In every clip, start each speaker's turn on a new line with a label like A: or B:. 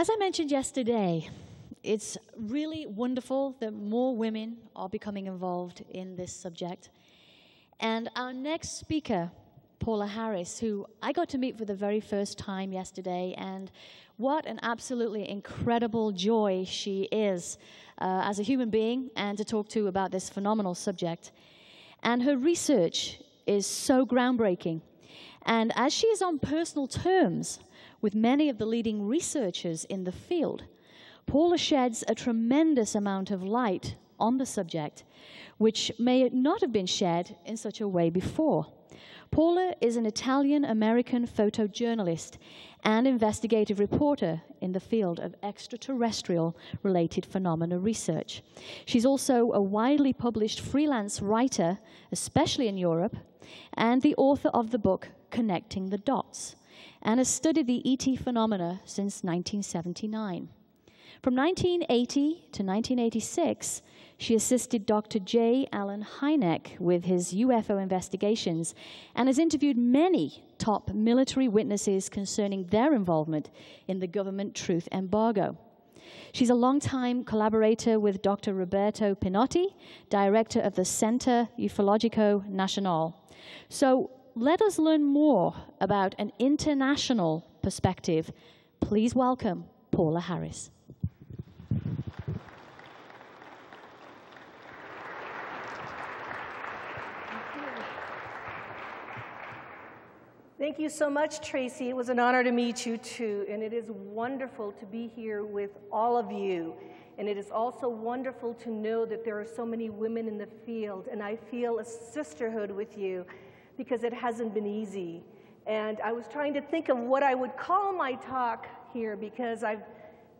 A: As I mentioned yesterday, it's really wonderful that more women are becoming involved in this subject. And our next speaker, Paola Harris, who I got to meet for the very first time yesterday, and what an absolutely incredible joy she is uh, as a human being and to talk to about this phenomenal subject. And her research is so groundbreaking. And as she is on personal terms with many of the leading researchers in the field, Paola sheds a tremendous amount of light on the subject, which may not have been shed in such a way before. Paola is an Italian American photojournalist and investigative reporter in the field of extraterrestrial related phenomena research. She's also a widely published freelance writer, especially in Europe, and the author of the book Connecting the Dots, and has studied the ET phenomena since 1979. From 1980 to 1986, she assisted Dr. J. Allen Hynek with his UFO investigations and has interviewed many top military witnesses concerning their involvement in the government truth embargo. She's a longtime collaborator with Dr. Roberto Pinotti, director of the Centre Ufologico Nacional. So let us learn more about an international perspective. Please welcome Paola Harris.
B: Thank you so much, Tracy. It was an honor to meet you too, and it is wonderful to be here with all of you. And it is also wonderful to know that there are so many women in the field, and I feel a sisterhood with you because it hasn't been easy. And I was trying to think of what I would call my talk here because I've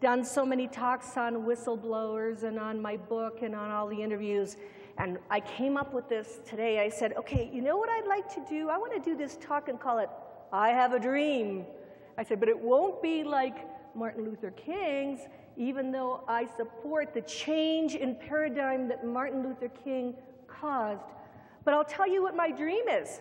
B: done so many talks on whistleblowers and on my book and on all the interviews. And I came up with this today. I said, okay, you know what I'd like to do? I want to do this talk and call it I Have a Dream. I said, but it won't be like Martin Luther King's, even though I support the change in paradigm that Martin Luther King caused. But I'll tell you what my dream is.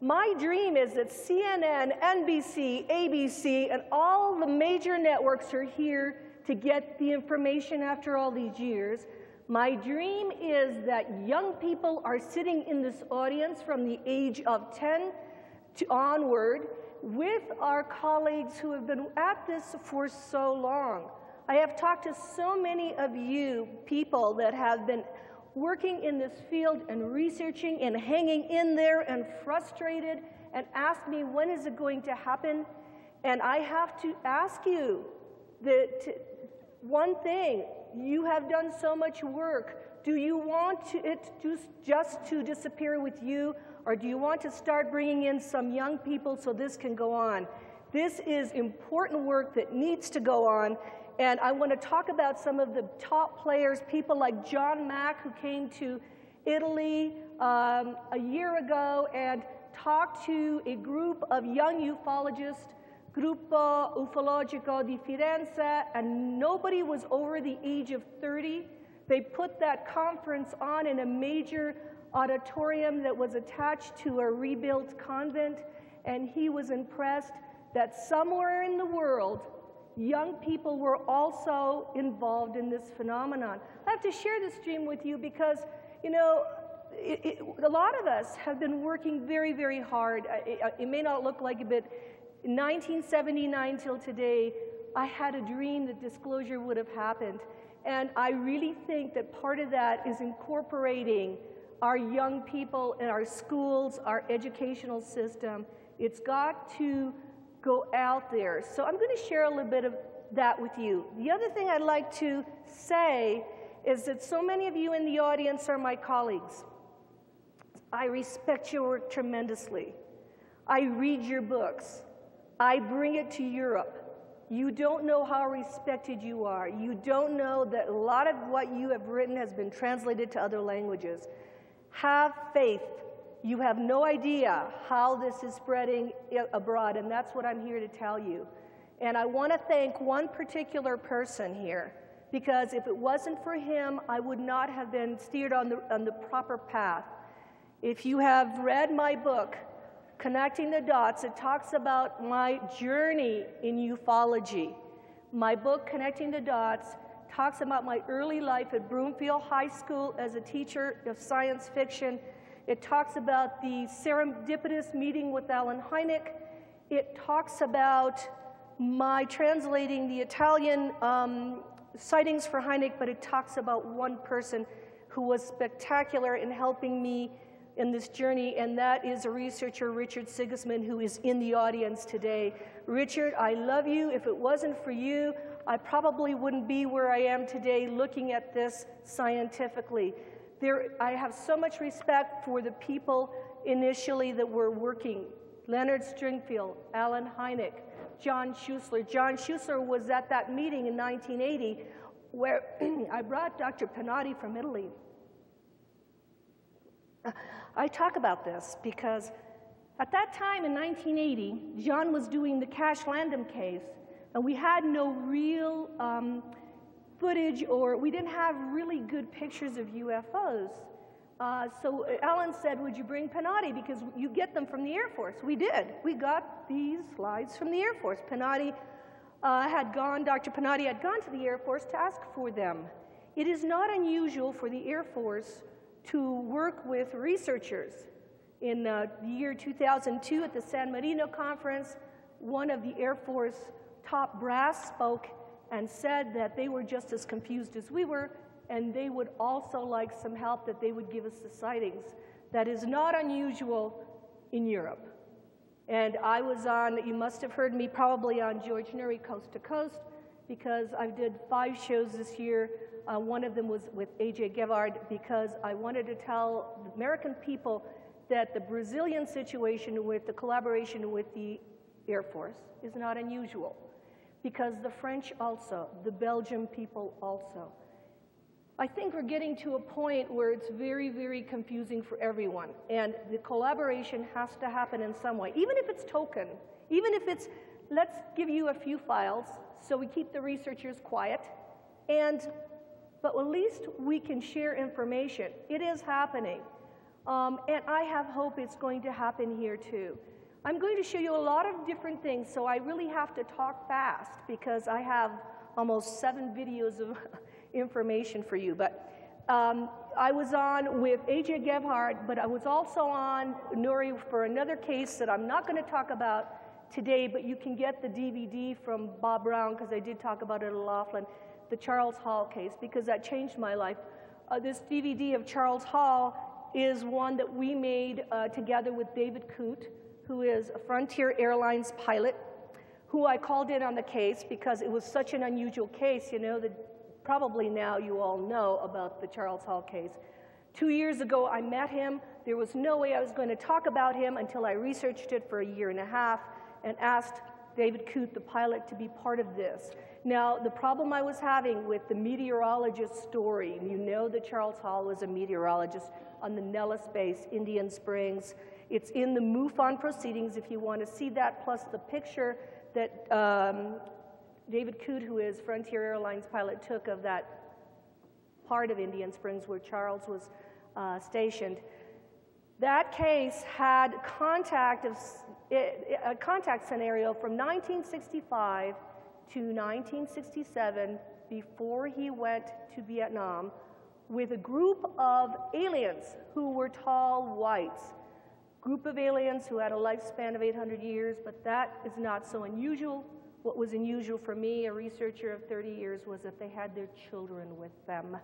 B: My dream is that CNN, NBC, ABC, and all the major networks are here to get the information after all these years. My dream is that young people are sitting in this audience from the age of 10 to onward with our colleagues who have been at this for so long. I have talked to so many of you people that have been working in this field and researching and hanging in there and frustrated and asked me when is it going to happen and I have to ask you that one thing you have done so much work. Do you want it just to disappear with you, or do you want to start bringing in some young people so this can go on? This is important work that needs to go on, and I want to talk about some of the top players, people like John Mack, who came to Italy um, a year ago and talked to a group of young ufologists Gruppo Ufologico di Firenze, and nobody was over the age of 30. They put that conference on in a major auditorium that was attached to a rebuilt convent, and he was impressed that somewhere in the world, young people were also involved in this phenomenon. I have to share this dream with you because, you know, it, it, a lot of us have been working very, very hard. It, it may not look like it, but 1979 till today, I had a dream that disclosure would have happened. And I really think that part of that is incorporating our young people in our schools, our educational system. It's got to go out there. So I'm going to share a little bit of that with you. The other thing I'd like to say is that so many of you in the audience are my colleagues. I respect your work tremendously. I read your books. I bring it to Europe. You don't know how respected you are. You don't know that a lot of what you have written has been translated to other languages. Have faith. You have no idea how this is spreading abroad, and that's what I'm here to tell you. And I want to thank one particular person here, because if it wasn't for him, I would not have been steered on the, on the proper path. If you have read my book, Connecting the Dots, it talks about my journey in ufology, My book, Connecting the Dots, talks about my early life at Broomfield High School as a teacher of science fiction. It talks about the serendipitous meeting with Allen Hynek. It talks about my translating the Italian um, sightings for Hynek, but it talks about one person who was spectacular in helping me in this journey, and that is a researcher, Richard Sigismund, who is in the audience today. Richard, I love you. If it wasn't for you, I probably wouldn't be where I am today looking at this scientifically. There, I have so much respect for the people initially that were working. Leonard Stringfield, Allen Hynek, John Schuessler. John Schuessler was at that meeting in 1980 where I brought Dr. Pinotti from Italy. I talk about this because at that time in 1980, John was doing the Cash Landrum case, and we had no real um, footage or we didn't have really good pictures of UFOs. Uh, so Allen said, Would you bring Pinotti? Because you get them from the Air Force. We did. We got these slides from the Air Force. Pinotti uh, had gone, Dr. Pinotti had gone to the Air Force to ask for them. It is not unusual for the Air Force to work with researchers. In uh, the year 2002 at the San Marino conference, one of the Air Force top brass spoke and said that they were just as confused as we were, and they would also like some help that they would give us the sightings. That is not unusual in Europe. And I was on, you must have heard me probably on George Noory Coast to Coast, because I did five shows this year uh, one of them was with A.J. Gevaerd because I wanted to tell the American people that the Brazilian situation with the collaboration with the Air Force is not unusual because the French also, the Belgian people also. I think we're getting to a point where it's very, very confusing for everyone, and the collaboration has to happen in some way, even if it's token, even if it's let's give you a few files so we keep the researchers quiet, and but at least we can share information. It is happening. Um, and I have hope it's going to happen here too. I'm going to show you a lot of different things, so I really have to talk fast because I have almost seven videos of information for you. But um, I was on with AJ Gevaerd, but I was also on Noory for another case that I'm not going to talk about today, but you can get the DVD from Bob Brown because I did talk about it at Laughlin the Charles Hall case because that changed my life. Uh, this DVD of Charles Hall is one that we made uh, together with David Coote, who is a Frontier Airlines pilot, who I called in on the case because it was such an unusual case, you know, that probably now you all know about the Charles Hall case. Two years ago, I met him. There was no way I was going to talk about him until I researched it for a year and a half and asked David Coote, the pilot, to be part of this. Now, the problem I was having with the meteorologist story, you know that Charles Hall was a meteorologist on the Nellis base, Indian Springs. It's in the MUFON proceedings if you want to see that, plus the picture that um, David Coote, who is Frontier Airlines pilot, took of that part of Indian Springs where Charles was uh, stationed. That case had contact of, a contact scenario from 1965 to 1967 before he went to Vietnam with a group of aliens who were tall whites. Group of aliens who had a lifespan of 800 years, but that is not so unusual. What was unusual for me, a researcher of 30 years, was that they had their children with them.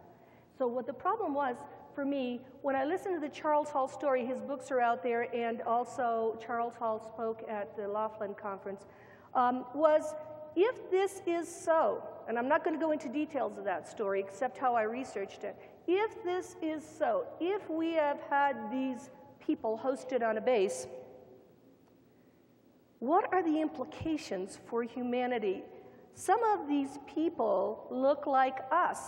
B: So what the problem was for me, when I listened to the Charles Hall story, his books are out there, and also Charles Hall spoke at the Laughlin conference, um, was if this is so, and I'm not going to go into details of that story except how I researched it, if this is so, if we have had these people hosted on a base, what are the implications for humanity? Some of these people look like us.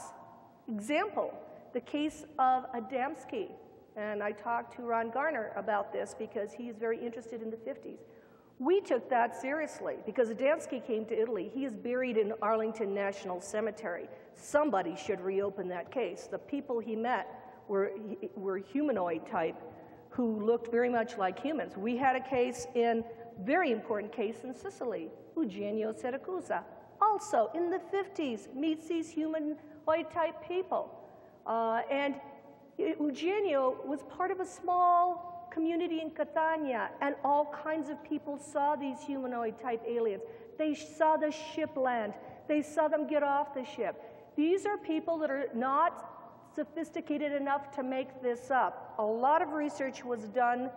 B: Example, the case of Adamski. And I talked to Ron Garner about this because he is very interested in the 50s. We took that seriously because Adamski came to Italy. He is buried in Arlington National Cemetery. Somebody should reopen that case. The people he met were, were humanoid type who looked very much like humans. We had a case in, very important case in Sicily, Eugenio Siragusa, also in the 50s meets these humanoid type people. Uh, and Eugenio was part of a small community in Catania, and all kinds of people saw these humanoid type aliens. They saw the ship land, they saw them get off the ship. These are people that are not sophisticated enough to make this up. A lot of research was done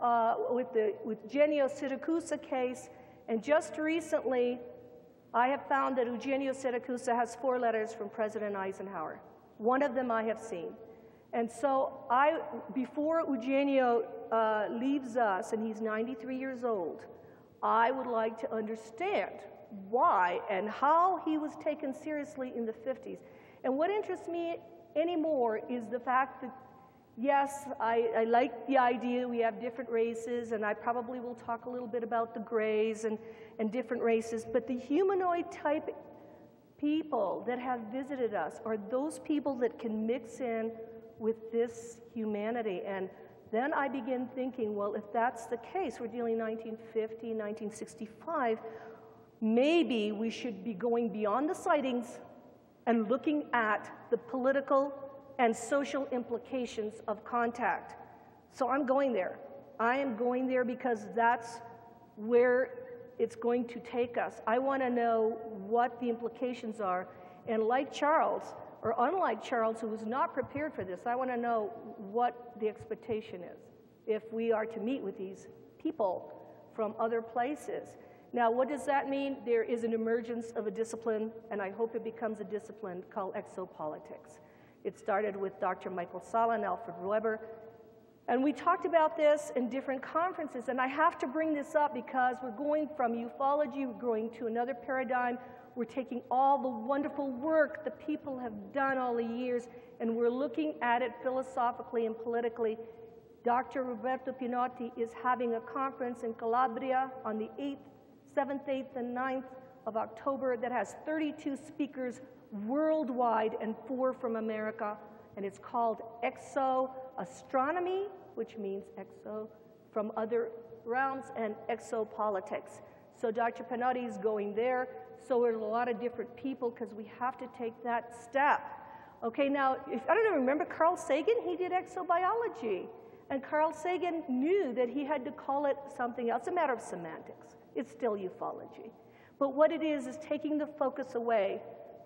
B: uh, with the with Genio Siragusa case, and just recently, I have found that Eugenio Siragusa has four letters from President Eisenhower. One of them I have seen. And so I, before Eugenio uh, leaves us, and he's 93 years old, I would like to understand why and how he was taken seriously in the 50s. And what interests me anymore is the fact that, yes, I, I like the idea we have different races, and I probably will talk a little bit about the grays and, and different races, but the humanoid type people that have visited us are those people that can mix in with this humanity. And then I begin thinking, well, if that's the case, we're dealing 1950, 1965, maybe we should be going beyond the sightings and looking at the political and social implications of contact. So I'm going there. I am going there because that's where it's going to take us. I want to know what the implications are. And like Charles, or unlike Charles, who was not prepared for this, I want to know what the expectation is if we are to meet with these people from other places. Now, what does that mean? There is an emergence of a discipline, and I hope it becomes a discipline called exopolitics. It started with Dr. Michael Salla and Alfred Webre. And we talked about this in different conferences, and I have to bring this up because we're going from ufology, we're going to another paradigm we're taking all the wonderful work the people have done all the years, and we're looking at it philosophically and politically. Dr. Roberto Pinotti is having a conference in Calabria on the 8th, 7th, 8th, and 9th of October that has 32 speakers worldwide and four from America. And it's called Exo Astronomy, which means exo from other realms, and exopolitics. So Dr. Pinotti is going there so are a lot of different people because we have to take that step. Okay, now, if, I don't know, remember Carl Sagan? He did exobiology. And Carl Sagan knew that he had to call it something else, a matter of semantics. It's still ufology. But what it is, is taking the focus away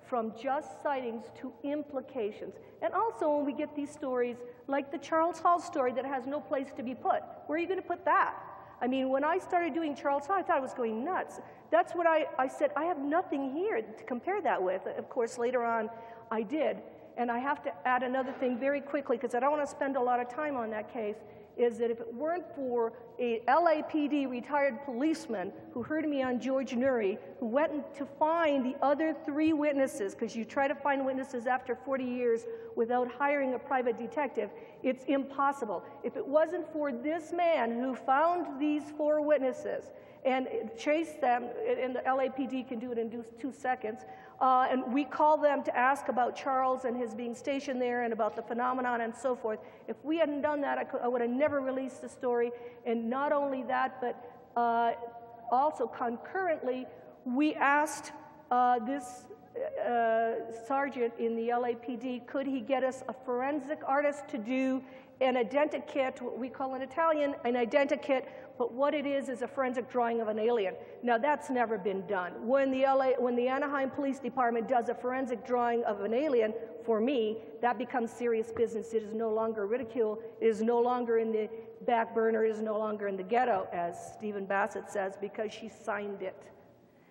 B: from just sightings to implications. And also, when we get these stories, like the Charles Hall story that has no place to be put, where are you going to put that? I mean, when I started doing Charles Hall, I thought I was going nuts. That's what I, I said, I have nothing here to compare that with. Of course, later on, I did. And I have to add another thing very quickly because I don't want to spend a lot of time on that case is that if it weren't for a LAPD retired policeman who heard me on George Noory, who went to find the other three witnesses, because you try to find witnesses after 40 years without hiring a private detective, it's impossible. If it wasn't for this man who found these four witnesses and chased them, and the LAPD can do it in two seconds, uh, and we call them to ask about Charles and his being stationed there and about the phenomenon and so forth. If we hadn't done that, I, could, I would have never released the story. And not only that, but uh, also concurrently, we asked uh, this uh, sergeant in the LAPD, could he get us a forensic artist to do an identikit, what we call in Italian, an identikit but what it is is a forensic drawing of an alien. Now that's never been done. When the LA, when the Anaheim Police Department does a forensic drawing of an alien, for me, that becomes serious business. It is no longer ridicule. It is no longer in the back burner. It is no longer in the ghetto, as Stephen Bassett says, because she signed it.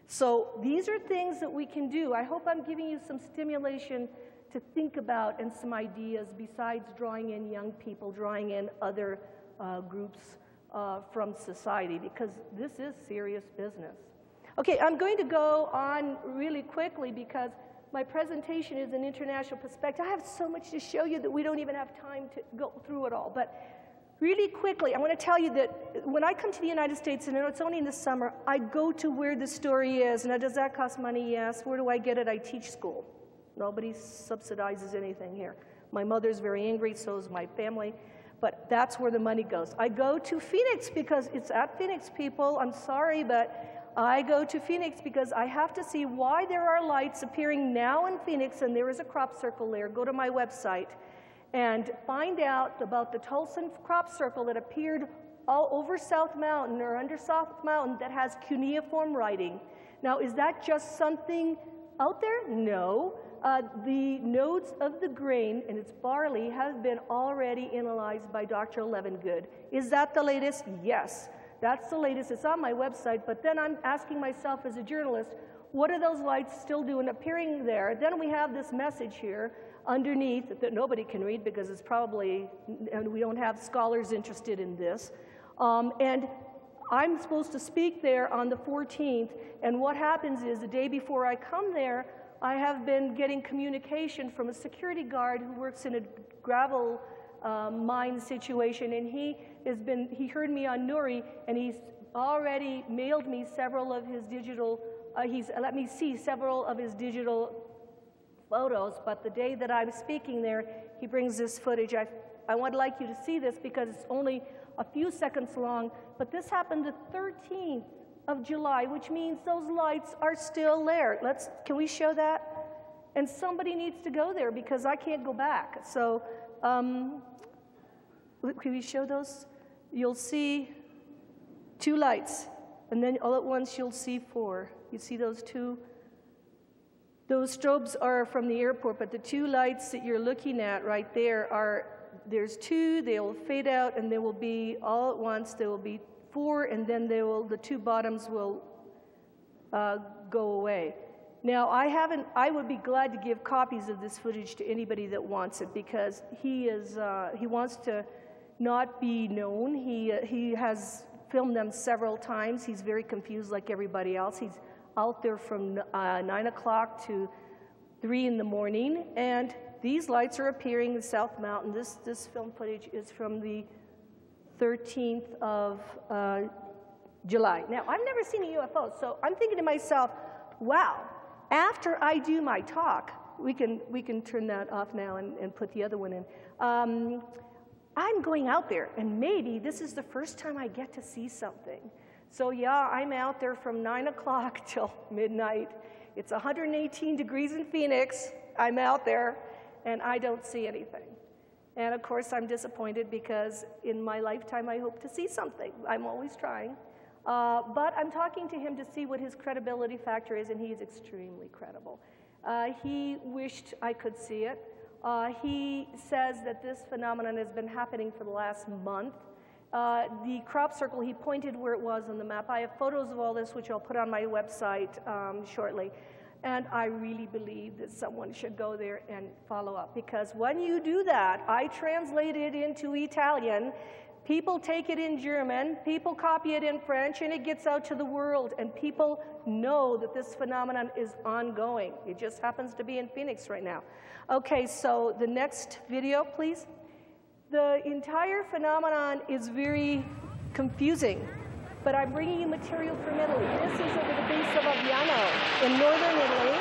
B: So these are things that we can do. I hope I'm giving you some stimulation to think about and some ideas besides drawing in young people, drawing in other uh, groups uh, from society because this is serious business. Okay, I'm going to go on really quickly because my presentation is an international perspective. I have so much to show you that we don't even have time to go through it all. But really quickly, I want to tell you that when I come to the United States, and it's only in the summer, I go to where the story is. Now, does that cost money? Yes. Where do I get it? I teach school. Nobody subsidizes anything here. My mother's very angry, so is my family but that's where the money goes. I go to Phoenix because it's at Phoenix, people. I'm sorry, but I go to Phoenix because I have to see why there are lights appearing now in Phoenix and there is a crop circle there. Go to my website and find out about the Tolleson crop circle that appeared all over South Mountain or under South Mountain that has cuneiform writing. Now, is that just something out there? No. Uh, the notes of the grain and its barley have been already analyzed by Dr. Levengood. Is that the latest? Yes. That's the latest. It's on my website. But then I'm asking myself as a journalist, what are those lights still doing appearing there? Then we have this message here underneath that nobody can read because it's probably, and we don't have scholars interested in this. Um, and I'm supposed to speak there on the 14th, and what happens is the day before I come there, I have been getting communication from a security guard who works in a gravel uh, mine situation, and he has been, he heard me on Noory, and he's already mailed me several of his digital, uh, he's let me see several of his digital photos, but the day that I'm speaking there, he brings this footage. I, I would like you to see this because it's only a few seconds long, but this happened the 13th of July, which means those lights are still there. Let's, can we show that? And somebody needs to go there because I can't go back. So, um, can we show those? You'll see two lights, and then all at once you'll see four. You see those two? Those strobes are from the airport, but the two lights that you're looking at right there are there's two, they will fade out, and there will be all at once, there will be four, and then they will, the two bottoms will uh, go away. Now, I haven't, I would be glad to give copies of this footage to anybody that wants it because he is, uh, he wants to not be known. He, uh, he has filmed them several times. He's very confused like everybody else. He's out there from uh, 9 o'clock to 3 in the morning, and these lights are appearing in South Mountain. This, this film footage is from the 13th of uh, July. Now, I've never seen a UFO, so I'm thinking to myself, wow, after I do my talk, we can, we can turn that off now and, and put the other one in. Um, I'm going out there, and maybe this is the first time I get to see something. So, yeah, I'm out there from 9 o'clock till midnight. It's 118 degrees in Phoenix. I'm out there and I don't see anything. And of course, I'm disappointed because in my lifetime, I hope to see something. I'm always trying. Uh, but I'm talking to him to see what his credibility factor is, and he's extremely credible. Uh, he wished I could see it. Uh, he says that this phenomenon has been happening for the last month. Uh, the crop circle, he pointed where it was on the map. I have photos of all this, which I'll put on my website um, shortly. And I really believe that someone should go there and follow up because when you do that, I translate it into Italian. People take it in German, people copy it in French, and it gets out to the world. And people know that this phenomenon is ongoing. It just happens to be in Phoenix right now. Okay, so the next video, please. The entire phenomenon is very confusing but I'm bringing you material from Italy. This is over the base of Aviano in northern Italy.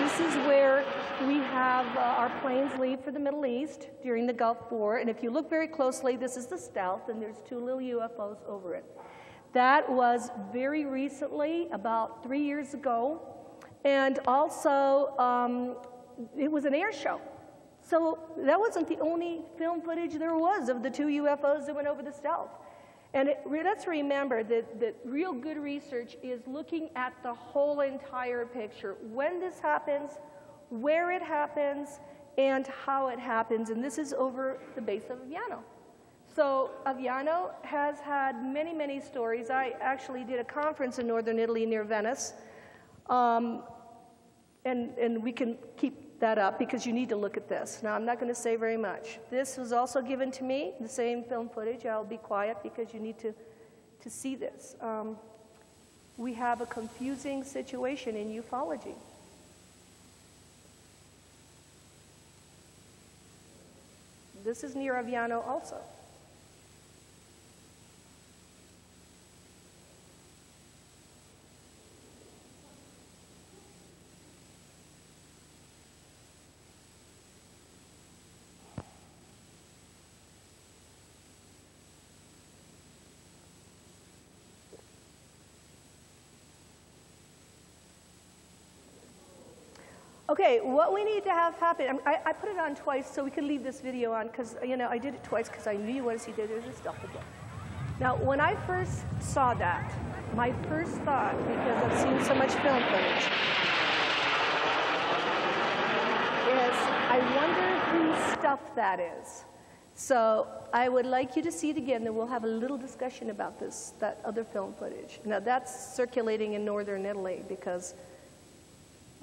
B: This is where we have uh, our planes leave for the Middle East during the Gulf War. And if you look very closely, this is the stealth, and there's two little UFOs over it. That was very recently, about three years ago. And also, um, it was an air show. So that wasn't the only film footage there was of the two UFOs that went over the stealth. And it, let's remember that, that real good research is looking at the whole entire picture. When this happens, where it happens, and how it happens. And this is over the base of Aviano. So Aviano has had many, many stories. I actually did a conference in northern Italy near Venice. Um, and, and we can keep that up because you need to look at this. Now, I'm not going to say very much. This was also given to me, the same film footage. I'll be quiet because you need to, to see this. Um, we have a confusing situation in ufology. This is near Aviano also. Okay, what we need to have happen, I, I put it on twice so we could leave this video on because, you know, I did it twice because I knew you wanted to see the other stuff again. Now, when I first saw that, my first thought, because I've seen so much film footage, is I wonder whose stuff that is. So I would like you to see it again, then we'll have a little discussion about this, that other film footage. Now, that's circulating in northern Italy because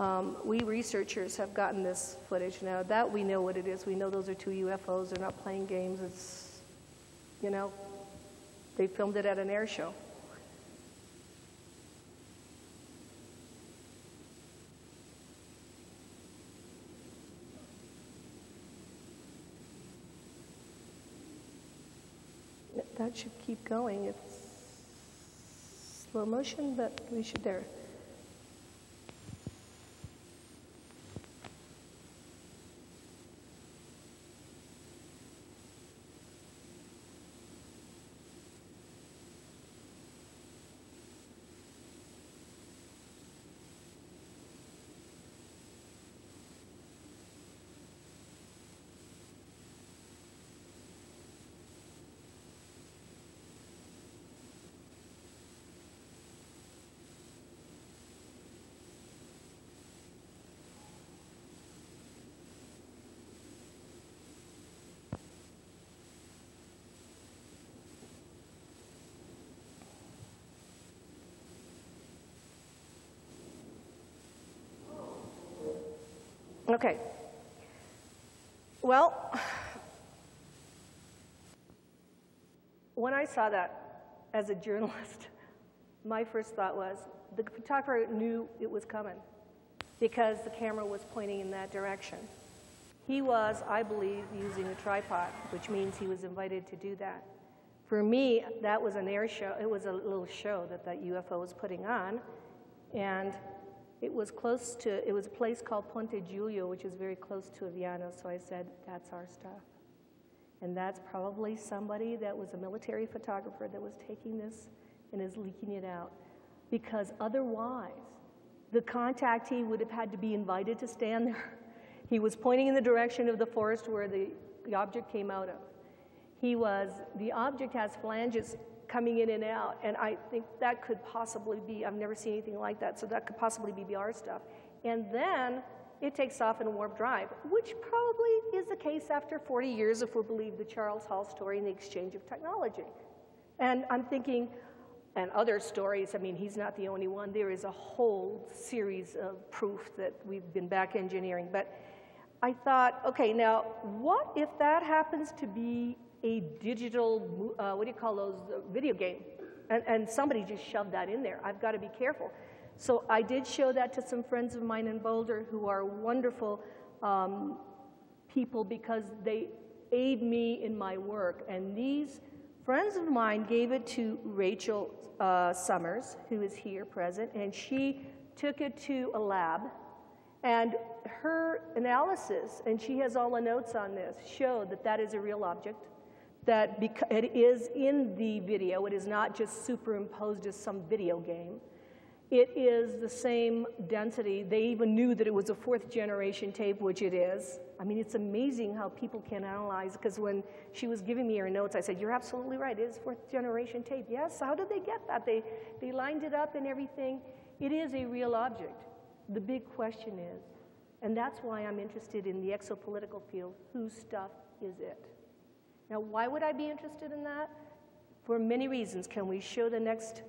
B: um, we researchers have gotten this footage now. That we know what it is. We know those are two UFOs. They're not playing games. It's, you know, they filmed it at an air show. That should keep going. It's slow motion, but we should there. Okay. Well, when I saw that as a journalist, my first thought was the photographer knew it was coming because the camera was pointing in that direction. He was, I believe, using a tripod, which means he was invited to do that. For me, that was an air show. It was a little show that that UFO was putting on. And it was close to, it was a place called Ponte Giulio, which is very close to Aviano, so I said, that's our stuff. And that's probably somebody that was a military photographer that was taking this and is leaking it out. Because otherwise, the contactee would have had to be invited to stand there. He was pointing in the direction of the forest where the, the object came out of. He was, the object has flanges coming in and out. And I think that could possibly be, I've never seen anything like that, so that could possibly be VR stuff. And then it takes off in a warp drive, which probably is the case after 40 years if we believe the Charles Hall story and the exchange of technology. And I'm thinking, and other stories, I mean, he's not the only one. There is a whole series of proof that we've been back engineering. But I thought, okay, now what if that happens to be a digital, uh, what do you call those, uh, video game. And, and somebody just shoved that in there. I've got to be careful. So I did show that to some friends of mine in Boulder who are wonderful um, people because they aid me in my work. And these friends of mine gave it to Rachel uh, Summers, who is here present, and she took it to a lab. And her analysis, and she has all the notes on this, showed that that is a real object that it is in the video, it is not just superimposed as some video game. It is the same density. They even knew that it was a fourth generation tape, which it is. I mean, it's amazing how people can analyze, because when she was giving me her notes, I said, You're absolutely right, it is fourth generation tape. Yes, how did they get that? They, they lined it up and everything. It is a real object. The big question is, and that's why I'm interested in the exopolitical field whose stuff is it? Now, why would I be interested in that? For many reasons. Can we show the next,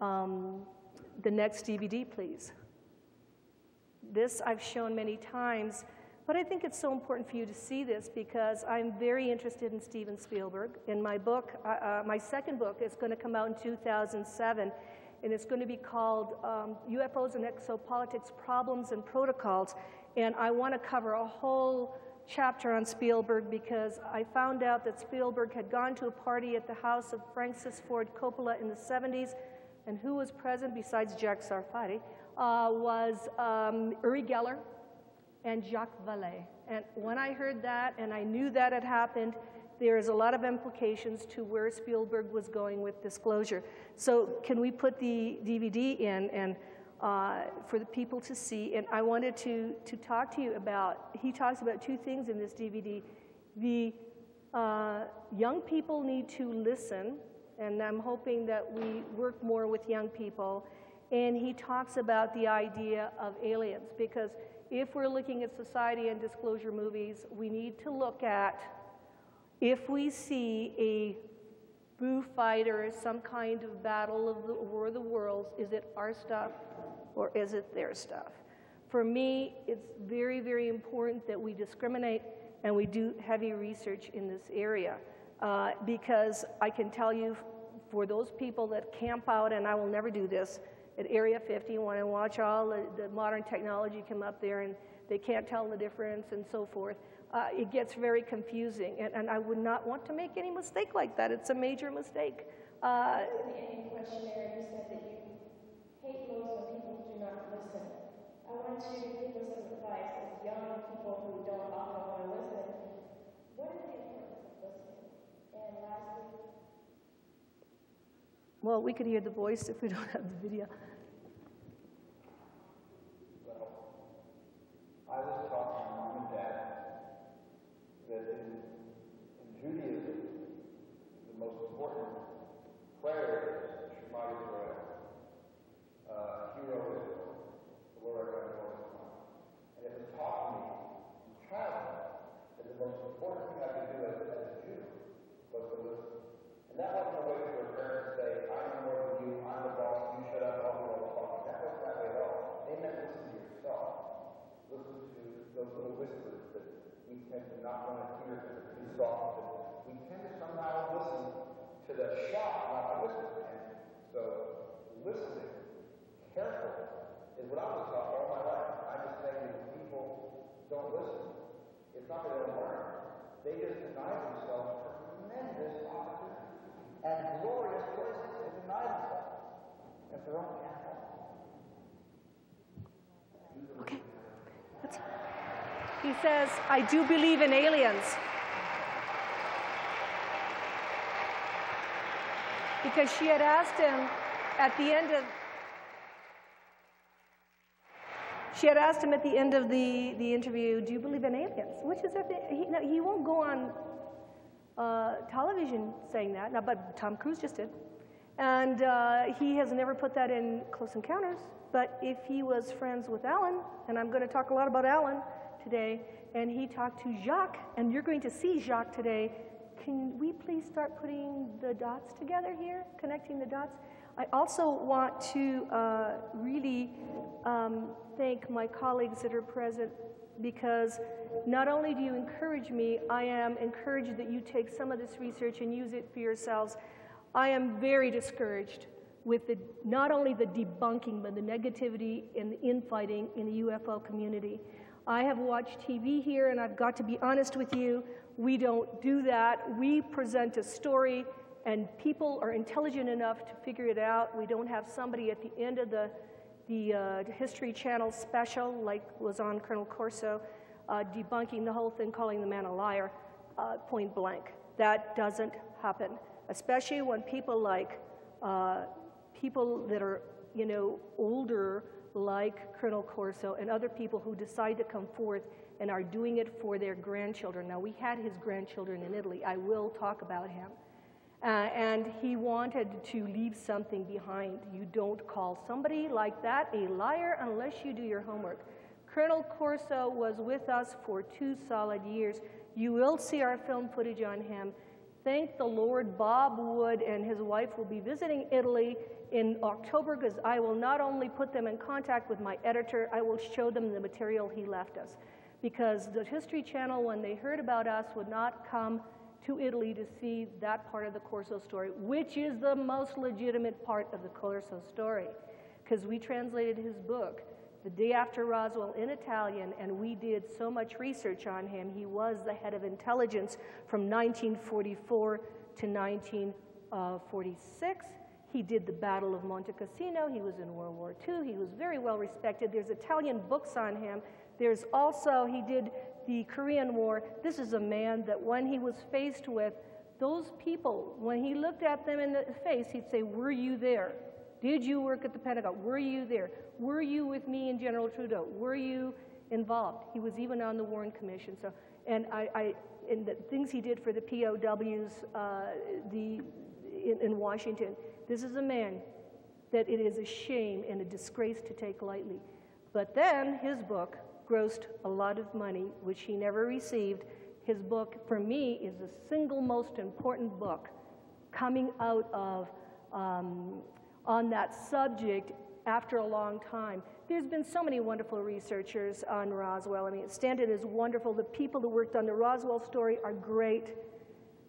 B: um, the next DVD, please? This I've shown many times, but I think it's so important for you to see this because I'm very interested in Steven Spielberg. In my book, uh, uh, my second book is going to come out in 2007, and it's going to be called um, UFOs and Exopolitics Problems and Protocols. And I want to cover a whole chapter on Spielberg because I found out that Spielberg had gone to a party at the house of Francis Ford Coppola in the 70s, and who was present besides Jack Sarfatti uh, was um, Uri Geller and Jacques Vallée. And when I heard that and I knew that had happened, there's a lot of implications to where Spielberg was going with disclosure. So can we put the DVD in? And uh, for the people to see. And I wanted to, to talk to you about, he talks about two things in this DVD. The uh, young people need to listen, and I'm hoping that we work more with young people. And he talks about the idea of aliens, because if we're looking at society and disclosure movies, we need to look at if we see a Foo Fighters, some kind of battle of the War of the Worlds, is it our stuff or is it their stuff? For me, it's very, very important that we discriminate and we do heavy research in this area. Uh, because I can tell you, for those people that camp out, and I will never do this, at Area 50 when I watch all the, the modern technology come up there and they can't tell the difference and so forth, uh, it gets very confusing. And, and, I would not want to make any mistake like that. It's a major mistake. Uh,
C: in the questionnaire, you said that you hate most when people do not listen. I want to give us some advice as young people who don't often want to listen. What is the importance of listening? And lastly,
B: well, we could hear the voice if we don't have the video.
D: I was taught by mom and dad that in, in Judaism, the most important prayer is Shema Yisrael. Uh, hero Israel, the Lord our God, Lord is one. And it was taught me in childhood that the most important thing I could do as, as a Jew was to listen. And that wasn't a way for a parent to say, I'm more than you, I'm the boss, you shut up, I'll do all the talking. That wasn't that way at all. They meant listen to yourself. Listen to those little whispers that we tend to not want to hear too soft. And we tend to somehow listen to the shout, not the whisper. And so listening carefully is what I was taught all my life. I'm just saying that people don't listen, it's not that they don't learn. They just deny themselves tremendous opportunities and glorious choices. They deny themselves. If they're only at home.
B: Okay. That's, he says, I do believe in aliens. Because she had asked him at the end of she had asked him at the end of the, the interview, Do you believe in aliens? Which is, he, no, he won't go on uh, television saying that, now, but Tom Cruise just did. And uh, he has never put that in Close Encounters. But if he was friends with Allen, and I'm going to talk a lot about Allen today, and he talked to Jacques, and you're going to see Jacques today, can we please start putting the dots together here, connecting the dots? I also want to uh, really um, thank my colleagues that are present because not only do you encourage me, I am encouraged that you take some of this research and use it for yourselves. I am very discouraged with the, not only the debunking, but the negativity and the infighting in the UFO community. I have watched TV here, and I've got to be honest with you, we don't do that. We present a story, and people are intelligent enough to figure it out. We don't have somebody at the end of the, the uh, History Channel special, like was on Colonel Corso, uh, debunking the whole thing, calling the man a liar, uh, point blank. That doesn't happen, especially when people like uh, people that are, you know, older, like Colonel Corso, and other people who decide to come forth and are doing it for their grandchildren. Now, we had his grandchildren in Italy. I will talk about him. Uh, and he wanted to leave something behind. You don't call somebody like that a liar unless you do your homework. Colonel Corso was with us for two solid years. You will see our film footage on him. Thank the Lord, Bob Wood and his wife will be visiting Italy in October because I will not only put them in contact with my editor, I will show them the material he left us. Because the History Channel, when they heard about us, would not come to Italy to see that part of the Corso story, which is the most legitimate part of the Corso story. Because we translated his book the day after Roswell in Italian, and we did so much research on him. He was the head of intelligence from 1944 to 1946. He did the Battle of Monte Cassino. He was in World War II. He was very well respected. There's Italian books on him. There's also, he did the Korean War. This is a man that when he was faced with those people, when he looked at them in the face, he'd say, Were you there? Did you work at the Pentagon? Were you there? Were you with me and General Trudeau? Were you involved? He was even on the Warren Commission. So, and I, I and the things he did for the POWs, uh, the in, in Washington. This is a man that it is a shame and a disgrace to take lightly. But then his book grossed a lot of money, which he never received. His book, for me, is the single most important book coming out of um, on that subject after a long time. There's been so many wonderful researchers on Roswell. I mean, Stanton is wonderful. The people who worked on the Roswell story are great.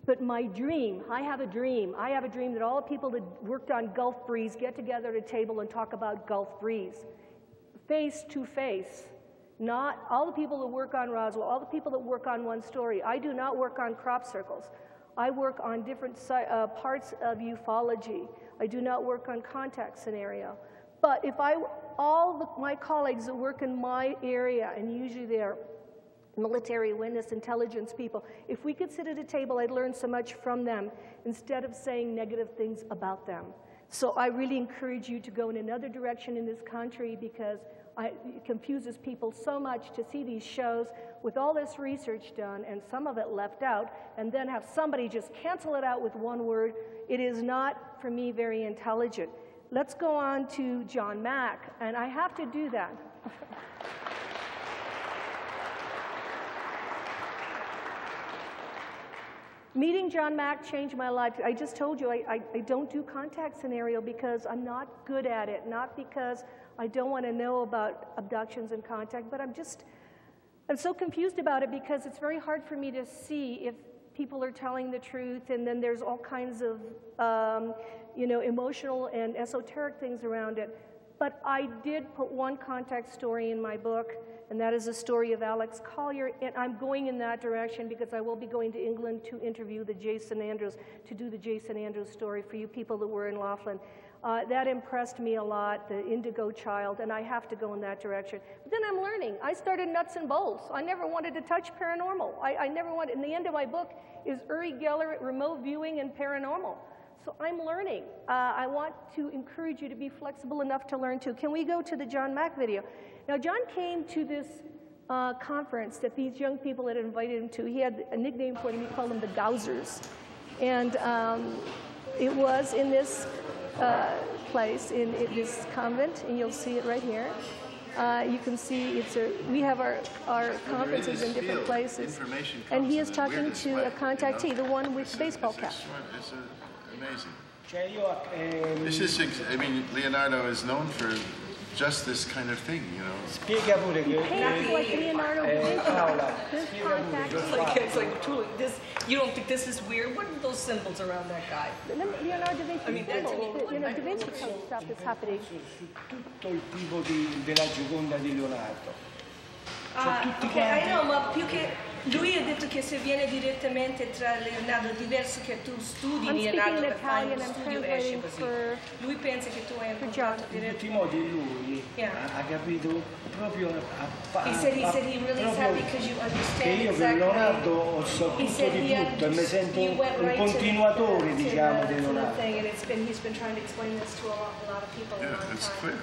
B: But my dream, I have a dream. I have a dream that all the people that worked on Gulf Breeze get together at a table and talk about Gulf Breeze, face to face. Not all the people that work on Roswell, all the people that work on one story. I do not work on crop circles. I work on different uh, parts of ufology. I do not work on contact scenario. But if I, all the, my colleagues that work in my area, and usually they're military witness intelligence people, if we could sit at a table, I'd learn so much from them instead of saying negative things about them. So I really encourage you to go in another direction in this country because I, it confuses people so much to see these shows with all this research done and some of it left out and then have somebody just cancel it out with one word. It is not, for me, very intelligent. Let's go on to John Mack, and I have to do that. Meeting John Mack changed my life. I just told you I, I, I, don't do contact scenario because I'm not good at it, not because I don't want to know about abductions and contact, but I'm just, I'm so confused about it because it's very hard for me to see if people are telling the truth and then there's all kinds of, um, you know, emotional and esoteric things around it. But I did put one contact story in my book and that is the story of Alex Collier. And I'm going in that direction because I will be going to England to interview the Jason Andrews, to do the Jason Andrews story for you people that were in Laughlin. Uh, that impressed me a lot, the indigo child, and I have to go in that direction. But then I'm learning. I started nuts and bolts. I never wanted to touch paranormal. I, I never wanted, and the end of my book is Uri Geller, remote viewing and paranormal. So I'm learning. Uh, I want to encourage you to be flexible enough to learn too. Can we go to the John Mack video? Now, John came to this uh, conference that these young people had invited him to. He had a nickname for them. He called them the Gauzers. And um, it was in this uh, place, in, in, this convent, and you'll see it right here. Uh, you can see it's a, we have our, our conferences in different places. And he is talking to a contactee, the one with the baseball cap.
D: It's amazing. This is, I mean, Leonardo is known for just this kind of thing, you know.
E: Spiega pure che
B: like Leonardo
E: eh, Paola,
B: This
E: spiega pure
B: contact.
E: che
F: Like, it's like truly, this. You don't think this is weird? What are those symbols around that guy?
B: Leonardo da Vinci
F: I mean, that's-
B: symbol, you know, Da Vinci stuff is happening.
E: su, su tutto il tipo di, della Gioconda di Leonardo.
F: Ah, ok, I know, ma più che lui ha detto che se viene direttamente tra Leonardo diverso che tu studi
B: I'm
F: Leonardo per fare uno studio esce così. Lui pensa che tu hai un contatto.
E: In tutti i modi lui
F: Yeah.
E: ha, ha capito proprio a, fa-
F: He said he
E: a-
F: said he really is
E: proprio
F: happy because you
E: che
F: understand
E: io per. Leonardo tutto
F: said
E: di tutto e mi sento un,
F: right
E: continuatore
F: to
E: diciamo di Leonardo.
F: thing, and it's been he's been trying to explain this to a lot, a lot of people a
D: Yeah,
F: long
D: it's
F: time.
D: clear.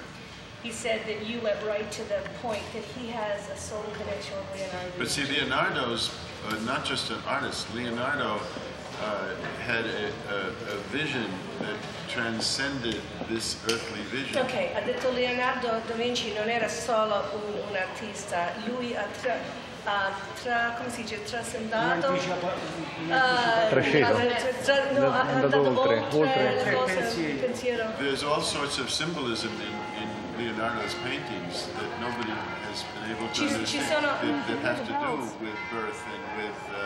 F: He said that you went right to the point that he has a soul connection with Leonardo.
D: But see, Leonardo's uh, not just an artist. Leonardo uh, had a, a, a vision that transcended this earthly vision.
F: Ok, ha detto Leonardo da Vinci non era solo un, un artista, lui ha tra, ha tra, come si dice, trascendato.
E: Un'anticipa-
F: eh,
G: Trasceso.
F: tra- no, ha andato
G: andato oltre,
F: oltre,
G: oltre.
F: le cose,
E: Pensiero.
F: il pensiero.
D: There's all sorts of symbolism in, in Leonardo's paintings that nobody has been able to
F: Ci- ci
D: understand
F: sono-
D: that, that have to do with birth and with uh,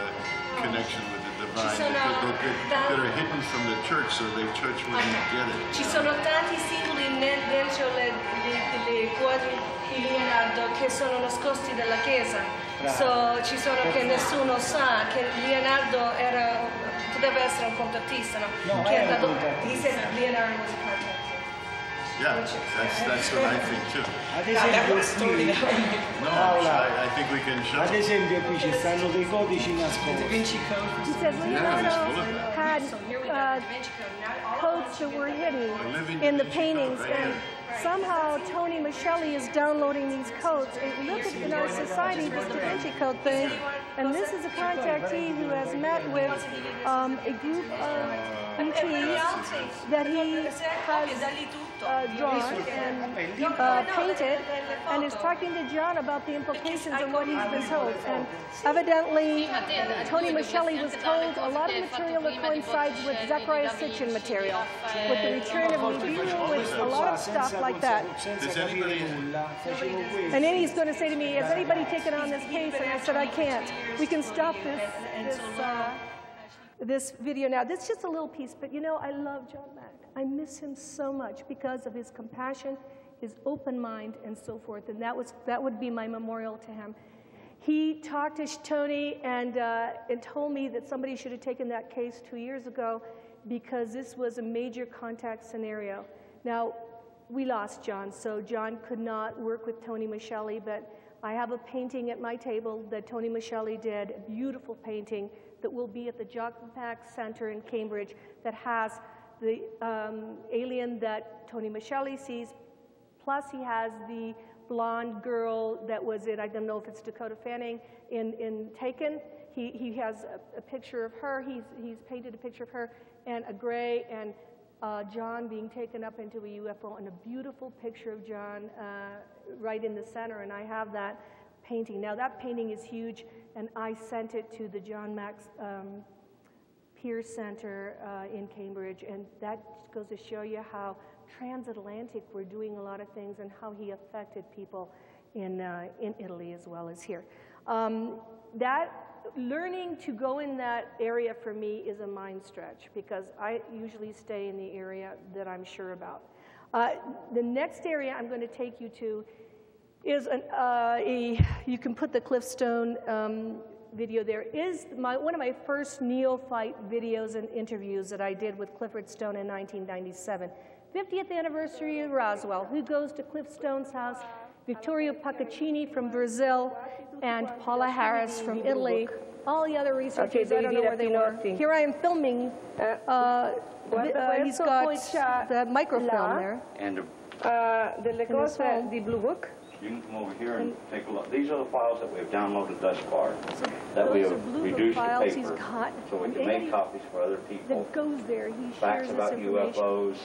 D: connection with the divine
F: sono
D: that, that, that, are hidden from the church so the church wouldn't get it.
F: Ci sono tanti simboli dentro le, le, le quadri di Leonardo che sono nascosti dalla Chiesa. So, ci sono che nessuno sa che Leonardo era, poteva essere un contattista, no?
E: No,
F: che è
E: era
F: andato,
E: un
F: he said Leonardo was a contact.
D: Yeah, that's, that's what I think too.
E: Ad esempio qui,
D: No, I, I think we can show.
E: ad esempio qui ci stanno dei codici nascosti.
F: Vinci Code.
B: He said
D: Yeah, it's full
B: Leonardo
D: of
B: had
F: here we go,
B: uh,
F: Da Vinci Code. Not all
B: codes that were hidden in the paintings. And somehow Tony Micheli is downloading these codes. And look at in our society, this Da Vinci Code thing. And this is a contactee who has met with um, a group of ETs that he has uh, drawn and uh, painted and is talking to John about the implications of what he's been told. And evidently, Tony Micheli was told a lot of material that coincides with Zechariah Sitchin material, with the return of Reveal, with a lot of stuff like that. And then he's going to say to me, has anybody taken on this case? And I said, I can't. We can stop this, this, uh, this video now. This is just a little piece, but you know, I love John Mack. I miss him so much because of his compassion, his open mind, and so forth. And that, was, that would be my memorial to him. He talked to Tony and, uh, and told me that somebody should have taken that case two years ago because this was a major contact scenario. Now, we lost John, so John could not work with Tony Micheli, but I have a painting at my table that Tony Micheli did, a beautiful painting that will be at the John Mack Center in Cambridge that has the um, alien that Tony Micheli sees, plus he has the blonde girl that was in, I don't know if it's Dakota Fanning, in, in Taken. He, he has a, a picture of her, he's, he's painted a picture of her, and a gray, and uh, John being taken up into a UFO, and a beautiful picture of John uh, right in the center, and I have that painting. Now, that painting is huge, and I sent it to the John Mack's um, Peer Center uh, in Cambridge, and that goes to show you how transatlantic we're doing a lot of things and how he affected people in, uh, in Italy as well as here. Um, that learning to go in that area for me is a mind stretch because I usually stay in the area that I'm sure about. Uh, the next area I'm going to take you to is an, uh, a, you can put the Cliff Stone um, video there is my, one of my first neophyte videos and interviews that I did with Clifford Stone in 1997. 50th anniversary of Roswell. Who goes to Cliff Stone's house? Victoria Pacaccini from Brazil and Paola Harris from Italy. All the other researchers, I don't know where they were. Here I am filming. Uh, uh, he's got the microfilm there.
H: And
I: uh, delle cose di Blue Book.
H: You can come over here and take a look. These are the files that we've downloaded thus far, that we have
B: are Blue Book
H: reduced to
B: files he's
H: paper,
B: got.
H: so we
B: And
H: can make copies for other people.
B: That goes there. He
H: Facts about. UFOs.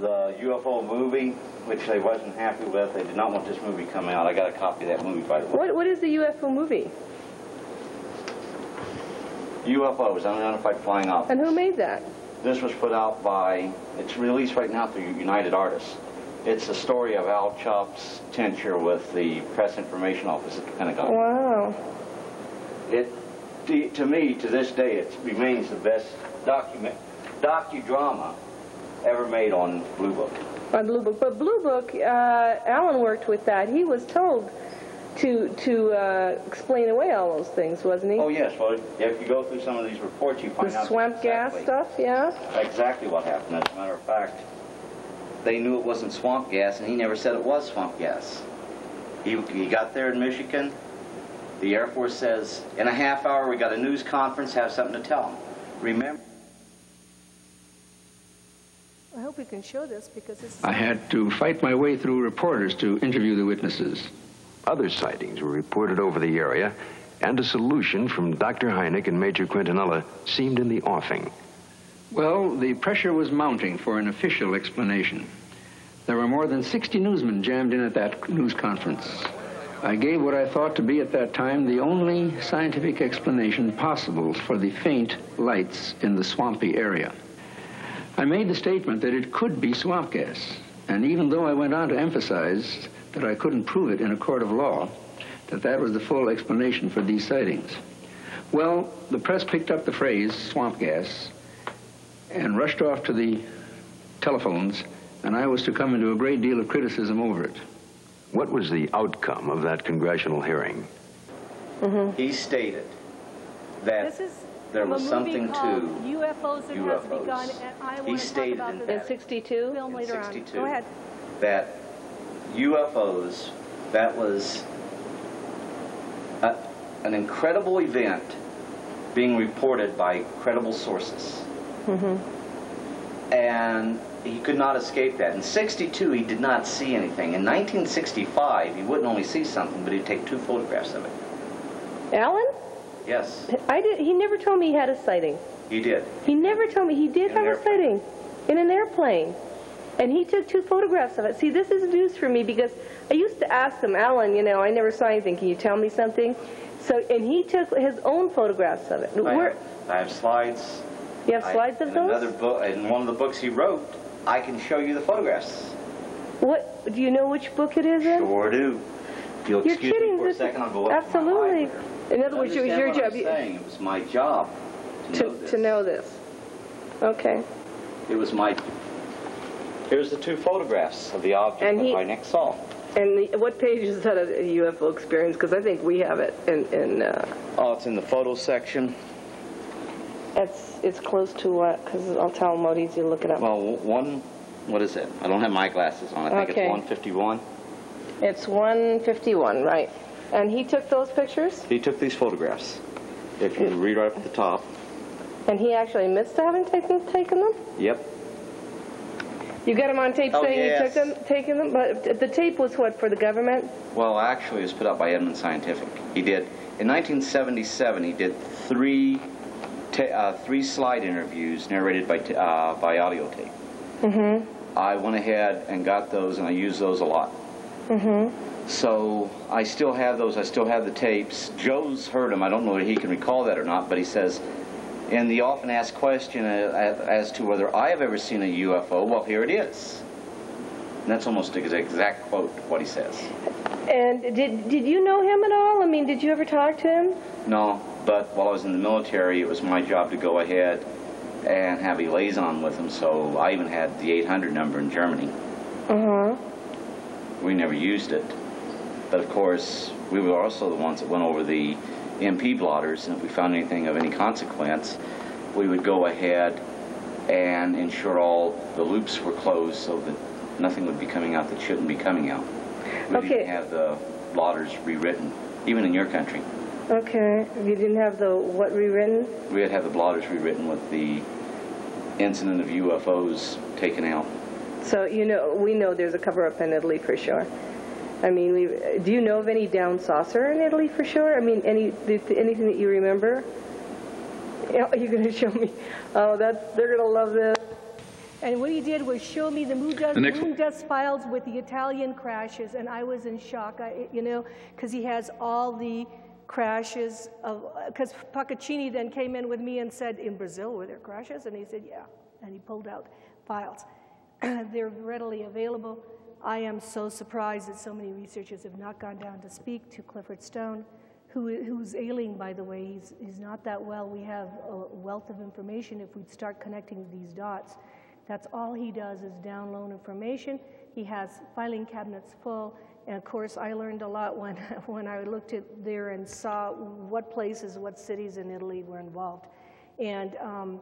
H: The UFO movie, which they wasn't happy with, they did not want this movie coming out. I got a copy of that movie, by the way.
I: What, what is the UFO movie?
H: UFOs, unidentified flying objects.
I: And who made that?
H: This was put out by, it's released right now through United Artists. It's the story of Al Chop's tenure with the Press Information Office at the Pentagon.
I: Wow.
H: It, to, to me, to this day, it remains the best document, docudrama ever made on Blue Book.
I: On Blue Book. But Blue Book, uh, Allen worked with that. He was told to, to uh, explain away all those things, wasn't he?
H: Oh yes, well, if you go through some of these reports, you find
I: the
H: out
I: swamp gas stuff, yeah?
H: exactly what happened. As a matter of fact, they knew it wasn't swamp gas, and he never said it was swamp gas. He, he got there in Michigan. The Air Force says, in a half hour, we got a news conference, have something to tell them. Remember.
B: I hope we can show this because this is
J: I had to fight my way through reporters to interview the witnesses.
K: Other sightings were reported over the area, and a solution from Dr. Hynek and Major Quintanilla seemed in the offing.
J: Well, the pressure was mounting for an official explanation. There were more than 60 newsmen jammed in at that news conference. I gave what I thought to be at that time the only scientific explanation possible for the faint lights in the swampy area. I made the statement that it could be swamp gas, and even though I went on to emphasize that I couldn't prove it in a court of law, that that was the full explanation for these sightings. Well, the press picked up the phrase swamp gas and rushed off to the telephones, and I was to come into a great deal of criticism over it.
K: What was the outcome of that congressional hearing? Mm-hmm.
H: He stated that
B: This is
H: there was something
B: called
H: to
B: UFOs that has begun, and I
H: He
B: want to talk
H: stated in
I: In 62?
B: film
H: in 62.
B: Go ahead.
H: that UFOs, that was a, an incredible event being reported by credible sources. Mm-hmm. And he could not escape that. In 62, he did not see anything. In 1965, he wouldn't only see something, but he'd take two photographs of it.
I: Allen?
H: Yes,
I: I did. He never told me he had a sighting.
H: he did.
I: He never told me he did
H: In
I: have a sighting in an airplane. And he took two photographs of it. See, this is news for me because I used to ask him, Allen, you know, I never saw anything. Can you tell me something? So, and he took his own photographs of it.
H: I
I: Where,
H: have, I have slides.
I: You have
H: I-
I: slides of
H: in
I: those?
H: Another book, in one of the books he wrote, I can show you the photographs.
I: What? Do you know which book it is in?
H: Sure do. If you'll
I: You're
H: excuse
I: kidding.
H: me for a second, I'll go up to my
I: Absolutely. In other words, it was your job
H: I'm saying. It was my job to, know
I: to,
H: this.
I: to know this. Okay.
H: It was my. Here's the two photographs of the object
I: And he-
H: that I next saw.
I: And the, what page is that of a UFO experience? Because I think we have it in, in uh,
H: Oh, it's in the photo section.
I: It's, it's close to what? Because I'll tell Modi to look it up.
H: Well, one, what is it? I don't have my glasses on. I think
I: Okay.
H: it's 151.
I: It's 151, right. And he took those pictures?
H: He took these photographs. If you read right up at the top.
I: And he actually admits to having taken, taken them?
H: Yep.
I: You got him on tape
H: Oh,
I: saying
H: yes.
I: he took them, taken them? But the tape was what, for the government?
H: Well, actually, it was put out by Edmund Scientific. He did in 1977. He did three, uh, three slide interviews narrated by t- uh, by audio tape.
I: Mm-hmm.
H: I went ahead and got those, and I use those a lot.
I: Mm-hmm.
H: So I still have those. I still have the tapes. Joe's heard them. I don't know if he can recall that or not, but he says, in the often asked question uh, as to whether I have ever seen a UFO, well, here it is. And that's almost the exact quote what he says.
I: And did, did you know him at all? I mean, did you ever talk to him?
H: No, but while I was in the military, it was my job to go ahead and have a liaison with them, So I even had the 800 number in Germany.
I: Uh-huh.
H: We never used it. But of course, we were also the ones that went over the MP blotters, and if we found anything of any consequence, we would go ahead and ensure all the loops were closed so that nothing would be coming out that shouldn't be coming out. We
I: Okay.
H: didn't have the blotters rewritten, even in your country.
I: Okay. You didn't have the what rewritten?
H: We had to have the blotters rewritten with the incident of UFOs taken out.
I: So, you know, we know there's a cover-up in Italy for sure. I mean, we, do you know of any down saucer in Italy for sure? I mean, any anything that you remember? Yeah, you're going to show me. Oh, that's they're going to love this.
B: And what he did was show me the moon dust,
L: The
B: moon dust files with the Italian crashes, and I was in shock. I, you know, because he has all the crashes. Because Pacaccini then came in with me and said, "In Brazil, were there crashes?" And he said, "Yeah," and he pulled out files. They're readily available. I am so surprised that so many researchers have not gone down to speak to Clifford Stone, who, who's ailing, by the way. He's, he's not that well. We have a wealth of information if we'd start connecting these dots. That's all he does is download information. He has filing cabinets full. And of course, I learned a lot when, when I looked at there and saw what places, what cities in Italy were involved. And um,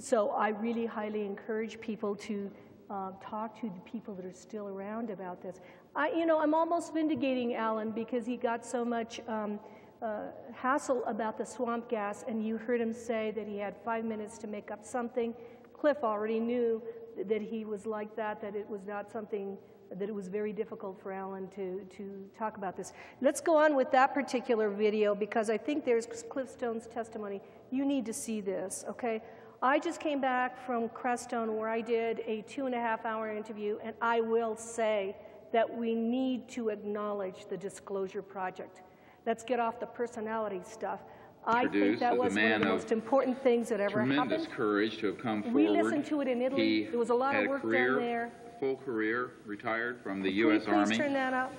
B: so I really highly encourage people to uh, talk to the people that are still around about this. I, you know, I'm almost vindicating Allen because he got so much um, uh, hassle about the swamp gas, and you heard him say that he had five minutes to make up something. Cliff already knew that he was like that, that it was not something that it was very difficult for Allen to, to talk about this. Let's go on with that particular video because I think there's Cliff Stone's testimony. You need to see this, okay? I just came back from Crestone where I did a two and a half hour interview, and I will say that we need to acknowledge the Disclosure Project. Let's get off the personality stuff. I think that was one of the
L: of
B: most important things that ever
L: Tremendous
B: happened.
L: courage to have come forward.
B: We listened to it in Italy.
L: He
B: There was a lot of work down there.
L: Full career, retired from the U.S. Army.
B: turn that up?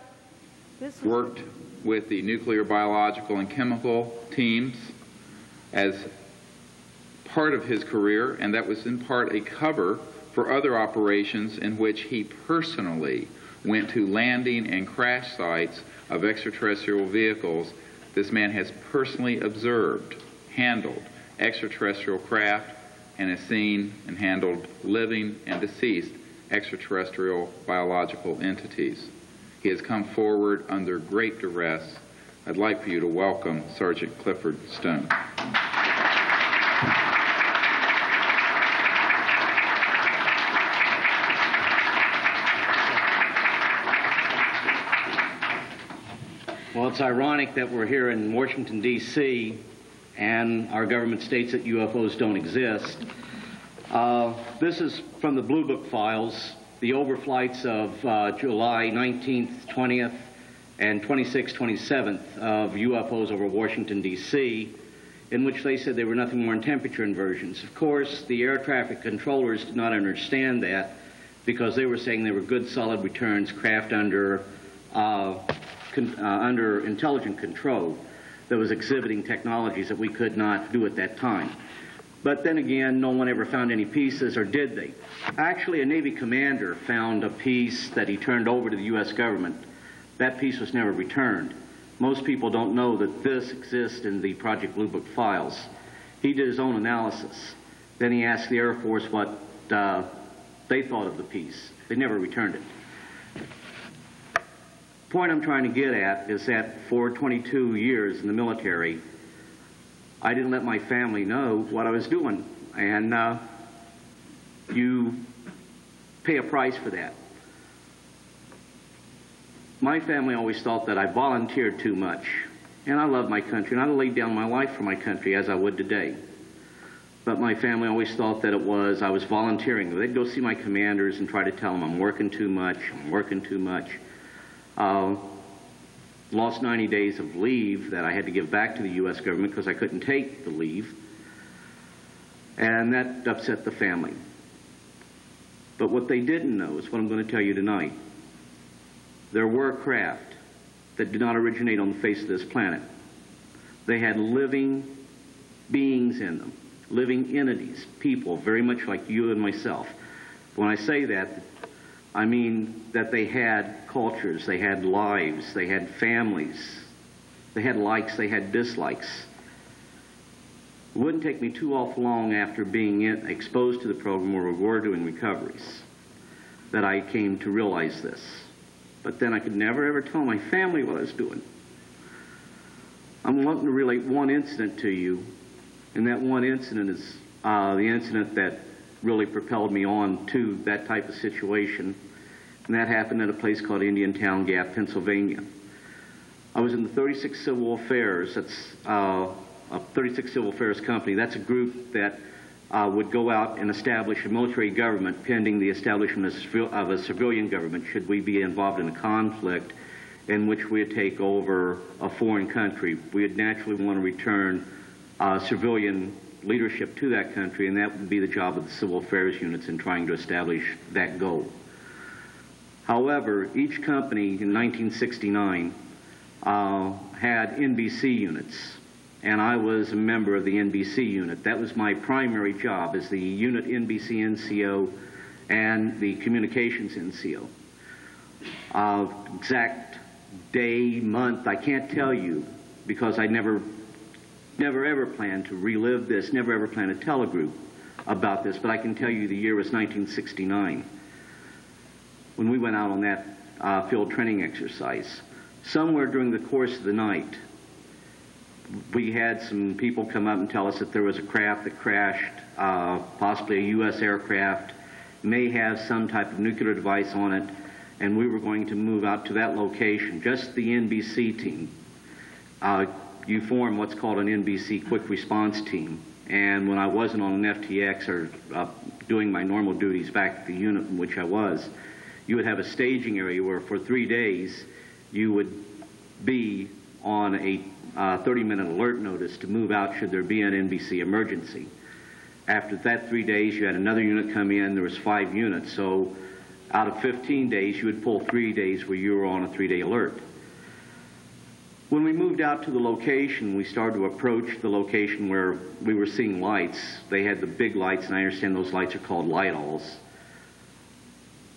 B: This
L: worked with the nuclear, biological, and chemical teams as part of his career, and that was in part a cover for other operations in which he personally went to landing and crash sites of extraterrestrial vehicles. This man has personally observed, handled extraterrestrial craft, and has seen and handled living and deceased extraterrestrial biological entities. He has come forward under great duress. I'd like for you to welcome Sergeant Clifford Stone.
H: Well, it's ironic that we're here in Washington, D.C., and our government states that UFOs don't exist. Uh, this is from the Blue Book files, the overflights of uh, July 19th, 20th, and 26th, 27th of UFOs over Washington, D.C., in which they said they were nothing more than temperature inversions. Of course, the air traffic controllers did not understand that because they were saying they were good, solid returns, craft under, uh, uh, under intelligent control that was exhibiting technologies that we could not do at that time. But then again, no one ever found any pieces, or did they? Actually, a Navy commander found a piece that he turned over to the U.S. government. That piece was never returned. Most people don't know that this exists in the Project Blue Book files. He did his own analysis. Then he asked the Air Force what uh, they thought of the piece. They never returned it. The Point I'm trying to get at is that for 22 years in the military, I didn't let my family know what I was doing, and uh, you pay a price for that. My family always thought that I volunteered too much, and I love my country, and I laid down my life for my country as I would today. But my family always thought that it was I was volunteering. They'd go see my commanders and try to tell them I'm working too much, I'm working too much. Uh, lost 90 days of leave that I had to give back to the U.S. government because I couldn't take the leave. And that upset the family. But what they didn't know is what I'm going to tell you tonight. There were craft that did not originate on the face of this planet. They had living beings in them, living entities, people, very much like you and myself. When I say that, I mean that they had cultures, they had lives, they had families, they had likes, they had dislikes. It wouldn't take me too awful long after being in, exposed to the program where we were doing recoveries that I came to realize this. But then I could never ever tell my family what I was doing. I'm wanting to relate one incident to you, and that one incident is uh, the incident that really propelled me on to that type of situation. And that happened at a place called Indiantown Gap, Pennsylvania. I was in the 36 Civil Affairs. That's uh, a 36 Civil Affairs company. That's a group that uh, would go out and establish a military government pending the establishment of a civilian government should we be involved in a conflict in which we take over a foreign country. We would naturally want to return uh, civilian leadership to that country, and that would be the job of the civil affairs units in trying to establish that goal. However, each company in 1969 uh, had NBC units, and I was a member of the NBC unit. That was my primary job as the unit NBC NCO and the communications NCO. Uh, exact day, month, I can't tell you because I never, never ever planned to relive this, never ever planned to tell a group about this, but I can tell you the year was 1969 when we went out on that uh, field training exercise. Somewhere during the course of the night, we had some people come up and tell us that there was a craft that crashed, uh, possibly a U.S. aircraft, may have some type of nuclear device on it, and we were going to move out to that location, just the NBC team. Uh, you form what's called an NBC quick response team. And when I wasn't on an FTX or uh, doing my normal duties back at the unit in which I was, you would have a staging area where for three days you would be on a 30-minute uh, alert notice to move out should there be an NBC emergency. After that three days, you had another unit come in. There was five units. So out of 15 days, you would pull three days where you were on a three-day alert. When we moved out to the location, we started to approach the location where we were seeing lights. They had the big lights, and I understand those lights are called light-alls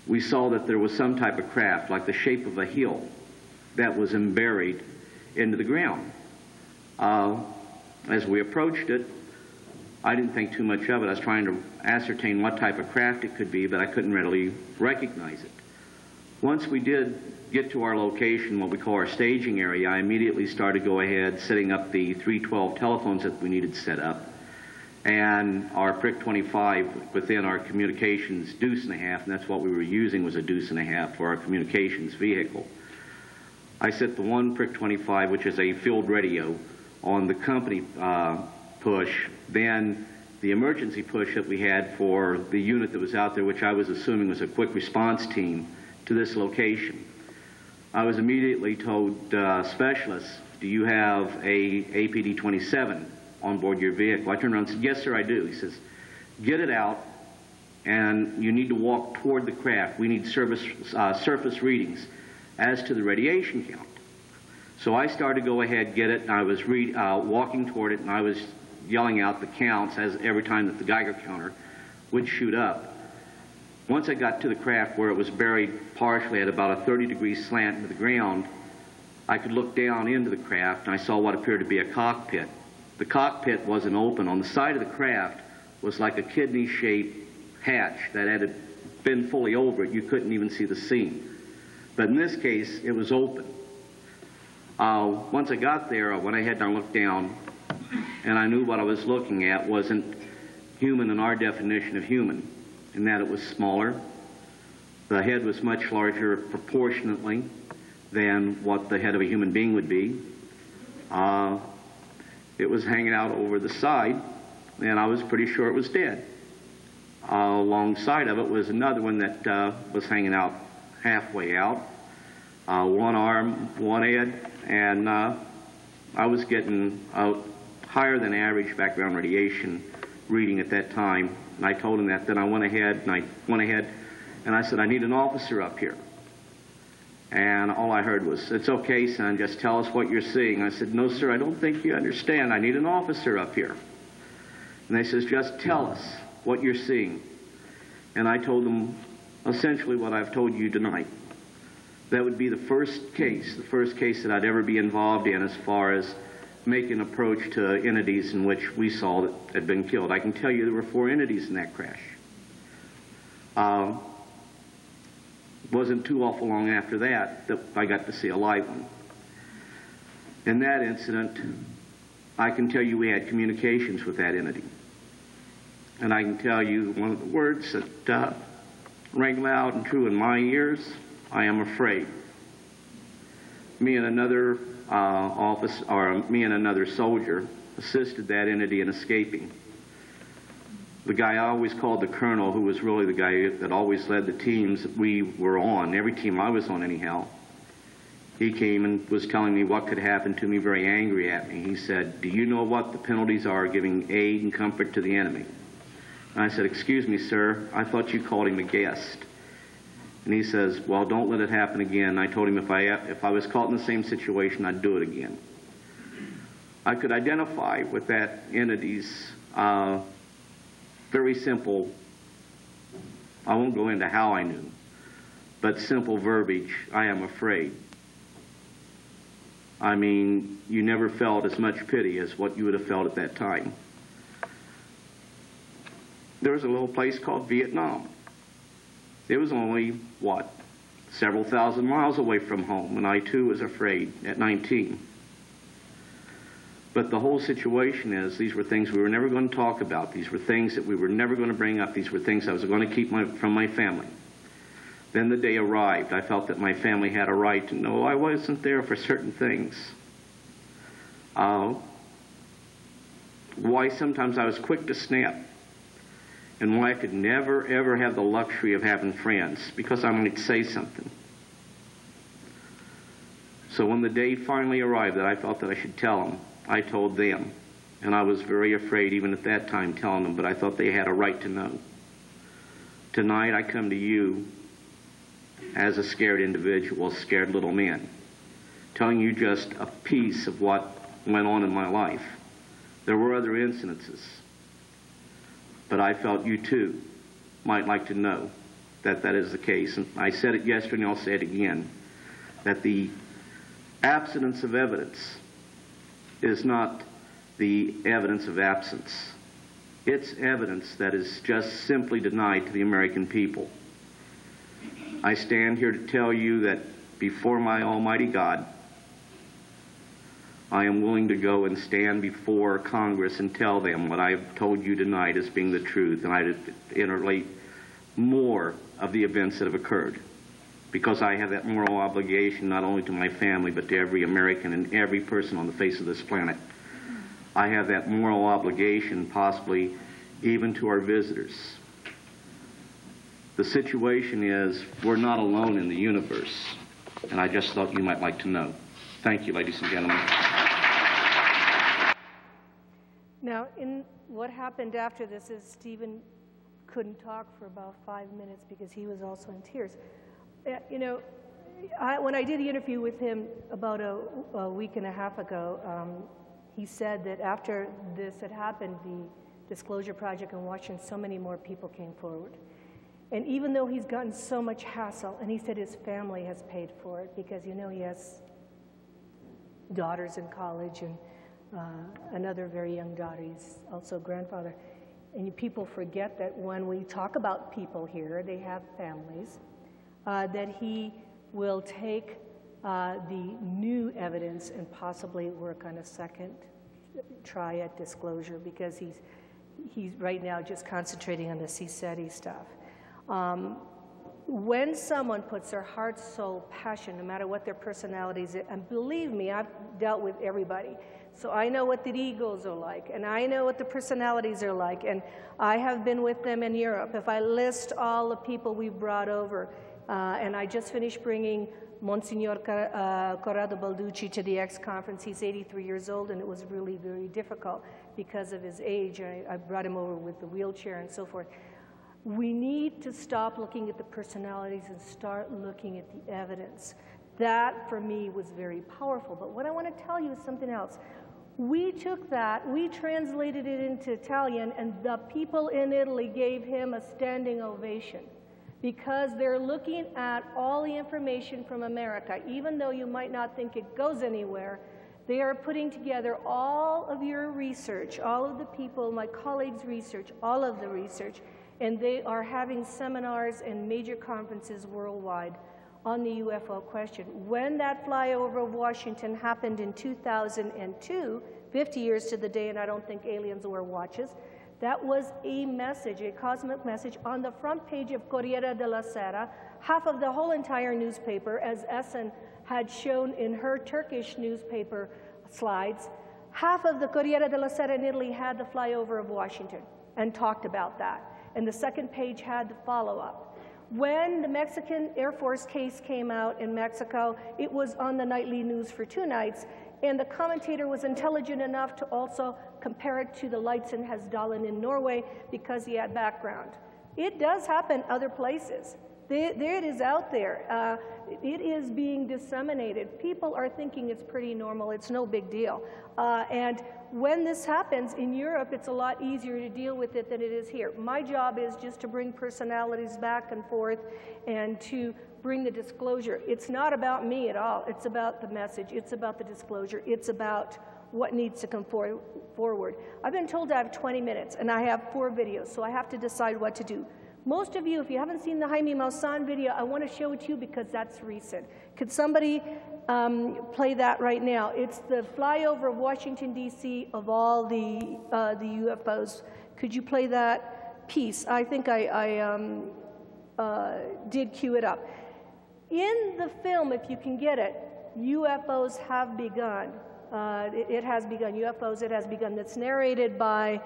H: we saw that there was some type of craft, like the shape of a hill, that was emburied into the ground. Uh, as we approached it, I didn't think too much of it. I was trying to ascertain what type of craft it could be, but I couldn't readily recognize it. Once we did get to our location, what we call our staging area, I immediately started go ahead setting up the 312 telephones that we needed set up and our Prick 25 within our communications deuce and a half, and that's what we were using was a deuce and a half for our communications vehicle. I set the one Prick 25, which is a field radio, on the company uh, push. Then the emergency push that we had for the unit that was out there, which I was assuming was a quick response team, to this location. I was immediately told, uh, specialists, do you have a APD 27 on board your vehicle? I turned around and said, yes, sir, I do. He says, get it out, and you need to walk toward the craft. We need service, uh, surface readings as to the radiation count. So I started to go ahead, get it, and I was uh, walking toward it, and I was yelling out the counts as every time that the Geiger counter would shoot up. Once I got to the craft where it was buried partially at about a 30 degree slant into the ground, I could look down into the craft and I saw what appeared to be a cockpit. The cockpit wasn't open. On the side of the craft was like a kidney shaped hatch that had been fully over it. You couldn't even see the seam. But in this case, it was open. Uh, once I got there, I went ahead and I looked down, and I knew what I was looking at wasn't human in our definition of human, in that it was smaller. The head was much larger proportionately than what the head of a human being would be. Uh, it was hanging out over the side, and I was pretty sure it was dead. Uh, alongside of it was another one that uh, was hanging out halfway out, uh, one arm, one head, and uh, I was getting a higher than average background radiation reading at that time. And I told him that. Then I went ahead and I went ahead and I said, I need an officer up here. And all I heard was, It's okay, son, just tell us what you're seeing. I said, No, sir, I don't think you understand. I need an officer up here. And they says, Just tell us what you're seeing. And I told them essentially what I've told you tonight. That would be the first case, the first case that I'd ever be involved in as far as making an approach to entities in which we saw that had been killed. I can tell you there were four entities in that crash. Uh, wasn't too awful long after that that I got to see a live one. In that incident, I can tell you we had communications with that entity. And I can tell you one of the words that uh, rang loud and true in my ears I am afraid. Me and another uh, office, or me and another soldier, assisted that entity in escaping. The guy I always called the colonel, who was really the guy that always led the teams we were on, every team I was on anyhow, he came and was telling me what could happen to me, very angry at me. He said, Do you know what the penalties are giving aid and comfort to the enemy? And I said, Excuse me, sir, I thought you called him a guest. And he says, well, don't let it happen again. I told him if I, if I was caught in the same situation, I'd do it again. I could identify with that entity's uh, very simple, I won't go into how I knew, but simple verbiage, I am afraid. I mean, you never felt as much pity as what you would have felt at that time. There was a little place called Vietnam. It was only, what, several thousand miles away from home, and I too was afraid at 19. But the whole situation is these were things we were never going to talk about. These were things that we were never going to bring up. These were things I was going to keep my, from my family. Then the day arrived. I felt that my family had a right to know I wasn't there for certain things. Uh, why sometimes I was quick to snap and why I could never, ever have the luxury of having friends because I might say something. So when the day finally arrived that I felt that I should tell them, I told them. And I was very afraid even at that time telling them, but I thought they had a right to know. Tonight I come to you as a scared individual, scared little man, telling you just a piece of what went on in my life. There were other incidences but I felt you too might like to know that that is the case. And I said it yesterday and I'll say it again, that the absence of evidence is not the evidence of absence. It's evidence that is just simply denied to the American people. I stand here to tell you that before my Almighty God, I am willing to go and stand before Congress and tell them what I've told you tonight as being the truth, and I interlate more of the events that have occurred. because I have that moral obligation not only to my family, but to every American and every person on the face of this planet. I have that moral obligation, possibly even to our visitors. The situation is we're not alone in the universe, and I just thought you might like to know. Thank you, ladies and gentlemen.
B: Now, in what happened after this is Stephen couldn't talk for about five minutes because he was also in tears. Uh, you know, I, when I did the interview with him about a, a week and a half ago, um, he said that after this had happened, the Disclosure Project in Washington, so many more people came forward. And even though he's gotten so much hassle, and he said his family has paid for it because, you know, he has daughters in college and another very young daughter. He's also grandfather. And people forget that when we talk about people here, they have families, uh, that he will take uh, the new evidence and possibly work on a second try at disclosure because he's, he's right now just concentrating on the CSETI stuff. Um, when someone puts their heart, soul, passion, no matter what their personalities and believe me, I've dealt with everybody. So I know what the egos are like, and I know what the personalities are like, and I have been with them in Europe. If I list all the people we've brought over, uh, and I just finished bringing Monsignor uh, Corrado Balducci to the X conference. He's 83 years old, and it was really very difficult because of his age. I, I brought him over with the wheelchair and so forth. We need to stop looking at the personalities and start looking at the evidence. That, for me, was very powerful. But what I want to tell you is something else. We took that, we translated it into Italian, and the people in Italy gave him a standing ovation because they're looking at all the information from America. Even though you might not think it goes anywhere, they are putting together all of your research, all of the people, my colleagues' research, all of the research, and they are having seminars and major conferences worldwide on the UFO question. When that flyover of Washington happened in 2002, 50 years to the day, and I don't think aliens wear watches, that was a message, a cosmic message, on the front page of Corriere della Sera, half of the whole entire newspaper, as Essen had shown in her Turkish newspaper slides. Half of the Corriere della Sera in Italy had the flyover of Washington and talked about that and the second page had the follow-up. When the Mexican Air Force case came out in Mexico, it was on the nightly news for two nights, and the commentator was intelligent enough to also compare it to the lights in Hessdalen in Norway because he had background. It does happen other places. There, there it is out there. Uh, it is being disseminated. People are thinking it's pretty normal. It's no big deal. Uh, and when this happens in Europe, it's a lot easier to deal with it than it is here. My job is just to bring personalities back and forth and to bring the disclosure. It's not about me at all. It's about the message. It's about the disclosure. It's about what needs to come for forward. I've been told I have 20 minutes, and I have four videos, so I have to decide what to do. Most of you, if you haven't seen the Jaime Maussan video, I want to show it to you because that's recent. Could somebody um, play that right now? It's the flyover of Washington, D.C. of all the, uh, the UFOs. Could you play that piece? I think I, I um, uh, did cue it up. In the film, if you can get it, UFOs have begun. Uh, it, it, has begun. UFOs, it has begun. That's narrated by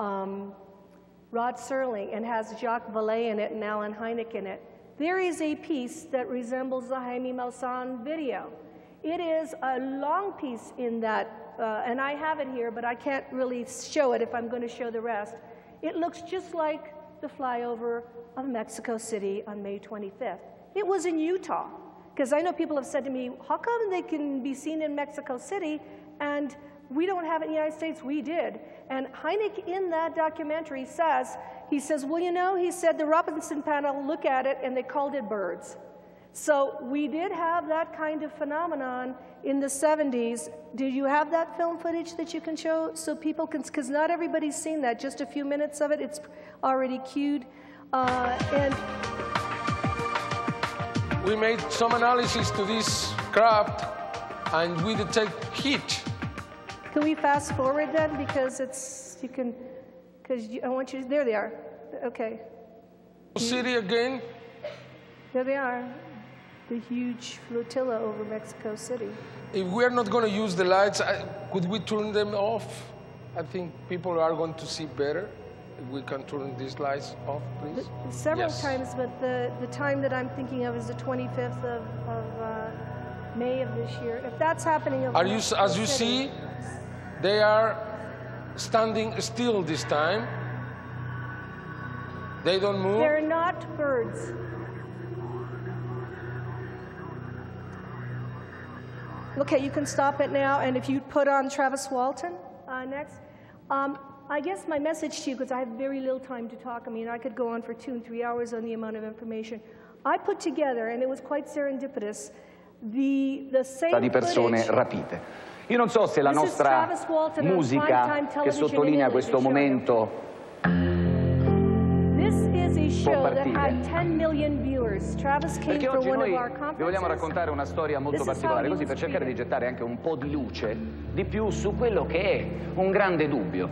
B: um, Rod Serling and has Jacques Vallée in it and Allen Hynek in it. There is a piece that resembles the Jaime Maussan video. It is a long piece in that, uh, and I have it here, but I can't really show it if I'm going to show the rest. It looks just like the flyover of Mexico City on May 25th. It was in Utah, because I know people have said to me, how come they can be seen in Mexico City and we don't have it in the United States, we did. And Hynek in that documentary says, he says, well, you know, he said the Robertson panel look at it and they called it birds. So we did have that kind of phenomenon in the 70s. Do you have that film footage that you can show so people can, because not everybody's seen that, just a few minutes of it, it's already cued. Uh, and
M: we made some analysis to this craft and we detect heat
B: can we fast forward then? Because it's, you can, because I want you, there they are. Okay.
M: City again.
B: There they are. the huge flotilla over Mexico City.
M: If we're not going to use the lights, I, could we turn them off? I think people are going to see better. If we can turn these lights off, please.
B: Several
M: Yes.
B: times, but the, the time that I'm thinking of is the 25th of, of uh, May of this year. If that's happening over
M: Are you,
B: Mexico
M: as you
B: City,
M: see, they are standing still this time. They don't move.
B: They're not birds. Okay, you can stop it now, and if you put on Travis Walton uh, next. Um, I guess my message to you, because I have very little time to talk, I mean, I could go on for two and three hours on the amount of information. I put together, and it was quite serendipitous, the, the same
N: di persone
B: footage
N: rapite. Io non so se la
B: This is
N: nostra
B: Travis Walton on
N: musica
B: primetime
N: che
B: television
N: sottolinea
B: in
N: questo
B: Italy,
N: momento
B: This is a show that
N: partire.
B: had 10 million viewers. Travis came
N: Perché
B: for
N: oggi
B: one
N: noi
B: of our
N: vi
B: conferences.
N: vogliamo raccontare una storia molto
B: This is
N: particolare,
B: how he
N: così per
B: was
N: cercare di
B: treated.
N: gettare anche un po' di luce di più su quello che è un grande dubbio.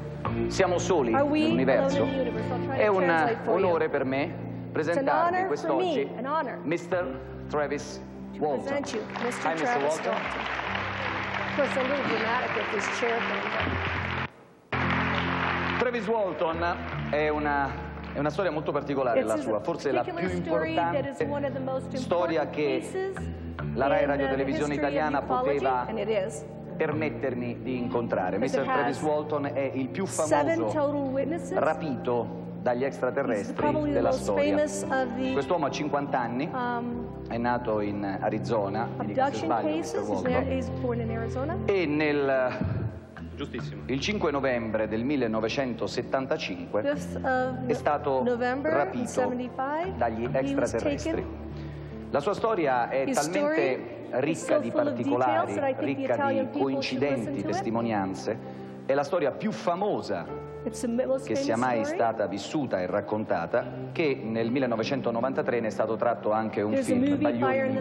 N: Siamo soli
B: Are we
N: nell'universo.
B: alone in the universe? I'll try
N: È
B: to
N: un
B: translate for you.
N: onore per me
B: It's an
N: presentarvi
B: honor for me,
N: quest'oggi
B: an honor
N: Mr. Travis Walton.
B: present you, Mr.
N: Hi, Mr.
B: Travis
N: Walton.
B: Walton. Of course, a little dramatic with this chair thing.
N: Travis Walton è una, è una storia molto particolare
B: It's
N: la
B: a
N: sua, forse la più
B: particular story that is
N: importante
B: one of the most
N: storia
B: important
N: che
B: cases
N: la Rai
B: in
N: Radio
B: the
N: Televisione
B: history of
N: Italiana
B: ufology,
N: poteva
B: and it is.
N: permettermi di incontrare.
B: Because
N: Mr.
B: it
N: Travis
B: has
N: Walton è il più
B: Seven
N: famoso
B: total witnesses.
N: rapito dagli extraterrestri della storia. Quest'uomo ha 50 anni, è nato in Arizona, e nel il 5 novembre del 1975 è stato rapito dagli extraterrestri. La sua storia è talmente ricca di particolari, ricca di coincidenti testimonianze, è la storia più famosa che sia mai stata vissuta e raccontata, che nel 1993 ne è stato tratto anche un
B: There's
N: film, Baglioni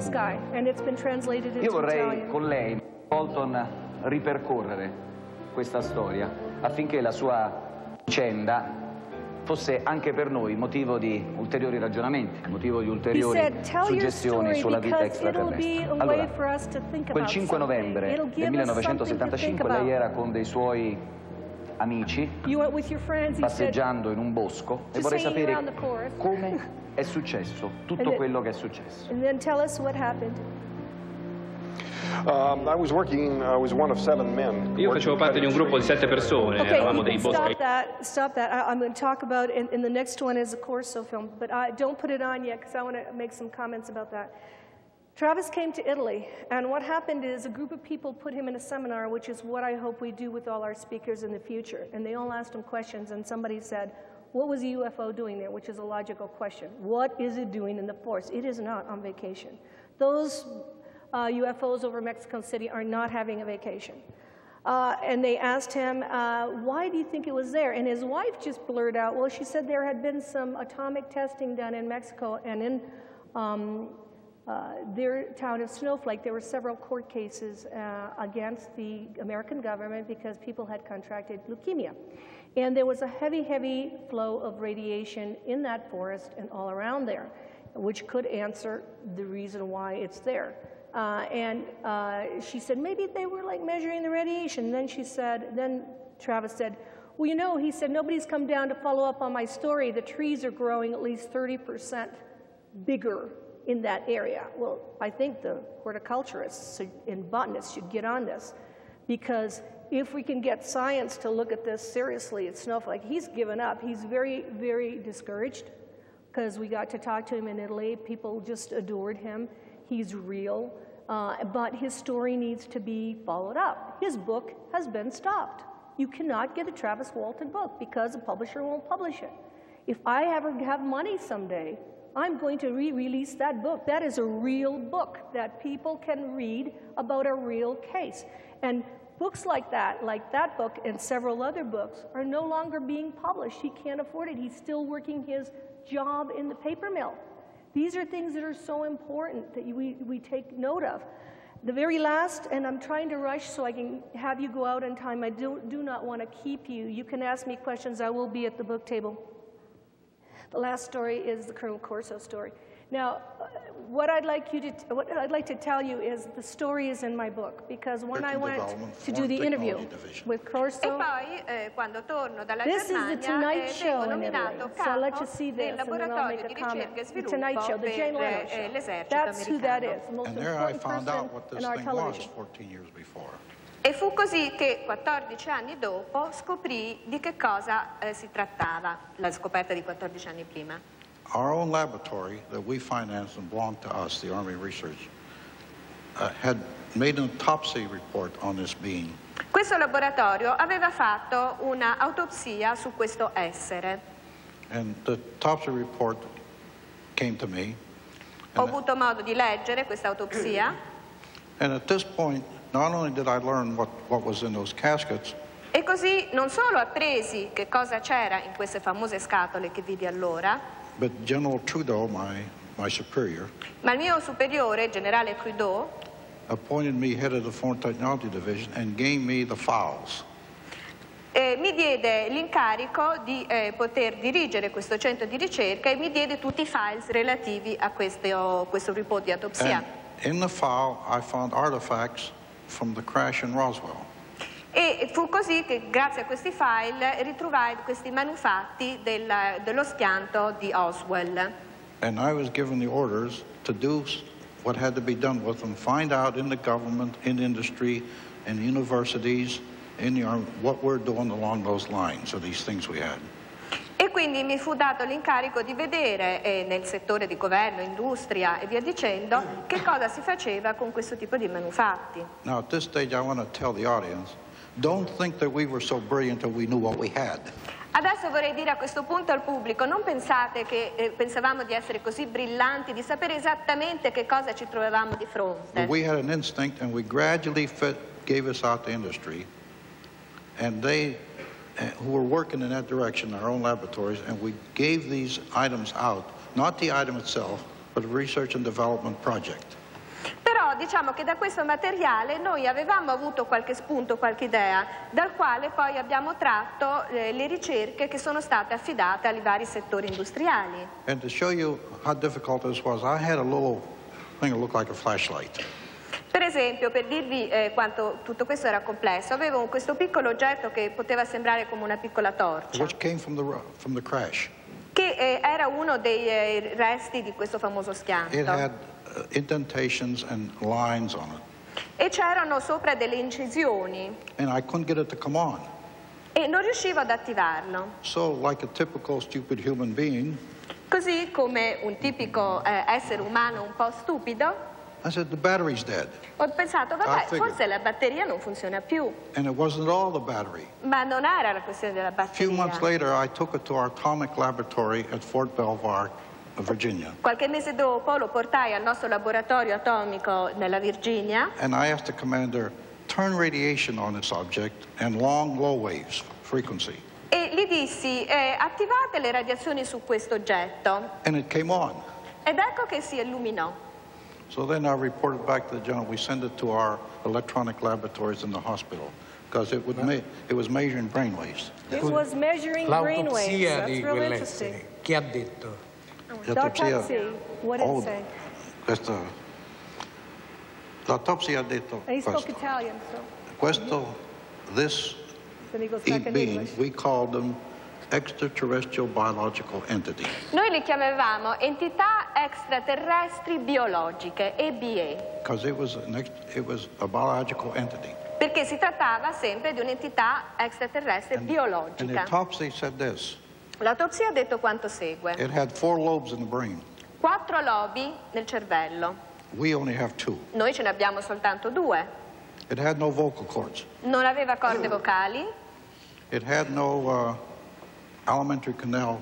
N: Io vorrei con lei, Bolton, ripercorrere questa storia affinché la sua vicenda fosse anche per noi motivo di ulteriori ragionamenti, motivo di ulteriori
B: said,
N: suggestioni sulla vita extraterrestre. Allora, quel
B: about
N: 5
B: something.
N: novembre del
B: give us something to think
N: 1975 lei era con dei suoi amici passeggiando in un bosco e vorrei sapere come è successo tutto quello che è successo.
B: and then tell us what happened.
O: Um, I was working, I was one of seven men.
P: Io facevo parte di un gruppo di sette persone,
B: Okay,
P: eravamo dei boschi.
B: stop that. Stop that. I, I'm going to talk about, and, and the next one is a Corso film, but I, don't put it on yet because I want to make some comments about that. Travis came to Italy, and what happened is a group of people put him in a seminar, which is what I hope we do with all our speakers in the future. And they all asked him questions, and somebody said, What was a UFO doing there? Which is a logical question. What is it doing in the forest? It is not on vacation. Those uh, UFOs over Mexico City are not having a vacation. Uh, and they asked him, uh, why do you think it was there? And his wife just blurted out, well, she said there had been some atomic testing done in Mexico and in um, their town of Snowflake, there were several court cases uh, against the American government because people had contracted leukemia. And there was a heavy, heavy flow of radiation in that forest and all around there, which could answer the reason why it's there. Uh, and uh, she said, maybe they were like measuring the radiation. Then she said, then Travis said, well, you know, he said, nobody's come down to follow up on my story. The trees are growing at least 30% bigger in that area. Well, I think the horticulturists and botanists should get on this because if we can get science to look at this seriously at Snowflake, he's given up. He's very, very discouraged because we got to talk to him in Italy. People just adored him. He's real. Uh, but his story needs to be followed up. His book has been stopped. You cannot get a Travis Walton book because the publisher won't publish it. If I ever have money someday, I'm going to re release that book. That is a real book that people can read about a real case. And books like that, like that book and several other books, are no longer being published. He can't afford it. He's still working his job in the paper mill. These are things that are so important that we, we take note of. The very last, and I'm trying to rush so I can have you go out in time. I do, do not want to keep you. You can ask me questions. I will be at the book table. The last story is the Colonel Corso story. Now, uh, what I'd like you to, what I'd like to tell you is the story is in my book because when I went to do the interview with
Q: E
B: Corso,
Q: poi, eh, quando torno dalla
B: This is the
Q: Germania,
B: Tonight
Q: eh,
B: Show in Italy. So let's
Q: capo
B: just see this and then I'll make a comment.
Q: e
B: The Tonight Show, the
Q: Jay
B: Leno
Q: eh,
B: Show.
Q: l'esercito
B: That's who that is, the most
O: And there I
B: important
O: found
B: person
O: out what this
B: in our
O: thing was
B: television.
O: 14 years before.
Q: E fu così che 14 anni dopo scoprì di che cosa eh, si trattava, la scoperta di 14 anni prima.
O: Our own laboratory that we financed and belonged to us, the Army Research, uh, had made an autopsy report on this being.
Q: Questo laboratorio aveva fatto una autopsia su questo essere.
O: And the autopsy report came to me.
Q: Ho avuto modo di leggere questa autopsia
O: And at this point, not only did I learn what, what was in those caskets,
Q: e così non solo appresi che cosa c'era in queste famose scatole che vidi allora,
O: but General Trudeau, my, my superior,
Q: ma il mio superiore, il generale Trudeau,
O: appointed me head of the Foreign Technology Division and gave me the files.
Q: eh, mi diede l'incarico di eh, poter dirigere questo centro di ricerca e mi diede tutti i files relativi a questo, questo report di autopsia.
O: And in the file, I found artifacts from the crash in Roswell.
Q: E fu così che grazie a questi file ritrovai questi manufatti del- dello schianto di Roswell.
O: And I was given the orders to do what had to be done with them, find out in the government, in industry, in universities, in the army, what we're doing along those lines of these things we had.
Q: E quindi mi fu dato l'incarico di vedere eh, nel settore di governo, industria e via dicendo che cosa si faceva con questo tipo di manufatti.
O: Now, at this stage, I want to tell the audience, don't think that we were so brilliant that we knew what we had.
Q: Adesso vorrei dire a questo punto al pubblico, non pensate che eh, pensavamo di essere così brillanti, di sapere esattamente che cosa ci trovavamo di fronte.
O: But we had an instinct, and we gradually fit, gave us out to industry, and they, who were working in that direction, in our own laboratories, and we gave these items out, not the item itself, but a research and development project.
Q: Però diciamo che da questo materiale noi avevamo avuto qualche spunto, qualche idea, dal quale poi abbiamo tratto eh, le ricerche che sono state affidate ai vari settori industriali.
O: And to show you how difficult this was, I had a little thing that looked like a flashlight.
Q: Per esempio, per dirvi eh, quanto tutto questo era complesso, avevo questo piccolo oggetto che poteva sembrare come una piccola torcia,
O: which came from the, ro- from the crash.
Q: che eh, era uno dei eh, resti di questo famoso schianto.
O: It had uh, indentations and lines on it,
Q: E c'erano sopra delle incisioni
O: and I couldn't get it to come on.
Q: e non riuscivo ad attivarlo.
O: So, like a typical stupid human being,
Q: Così come un tipico eh, essere umano un po' stupido,
O: I said, the battery's dead.
Q: ho pensato, vabbè,
O: figured.
Q: forse la batteria non funziona più.
O: And it wasn't all the battery.
Q: Ma non era la questione della
O: A few months
Q: batteria.
O: later, I took it to our atomic laboratory at Fort Belvoir, Virginia,
Q: Qualche mese dopo lo portai al nostro laboratorio atomico nella Virginia
O: and I asked the commander, turn radiation on this object and long low waves frequency.
Q: e gli dissi eh, attivate le radiazioni su questo oggetto
O: And it came on.
Q: ed ecco che si illuminò.
O: So then I reported back to the general, we send it to our electronic laboratories in the hospital because it, would it was measuring brain waves.
B: It was measuring brainwaves.
M: L'autopsia
B: That's
M: di
B: real
M: quell'essere,
B: interesting.
M: chi ha detto?
B: L'autopsy, what did
O: Oh,
B: it say?
O: Questa, l'autopsia ha detto
B: And he spoke
O: questo.
B: Italian, so
O: Questo, this
B: then he goes
O: e-
B: back in
O: being,
B: English.
O: we called them extraterrestrial biological entity.
Q: Noi li chiamavamo entità extraterrestri biologiche, EBE,
O: Because it was, an ex, it was a biological entity.
Q: perché si trattava sempre di un'entità extraterrestre
O: And the
Q: biologica.
O: autopsy said this.
Q: L'autopsia ha detto quanto segue.
O: It had four lobes in the brain.
Q: Quattro lobi nel cervello.
O: We only have two.
Q: Noi ce ne abbiamo soltanto due.
O: It had no vocal cords.
Q: Non aveva corde vocali,
O: It had no uh, alimentary canal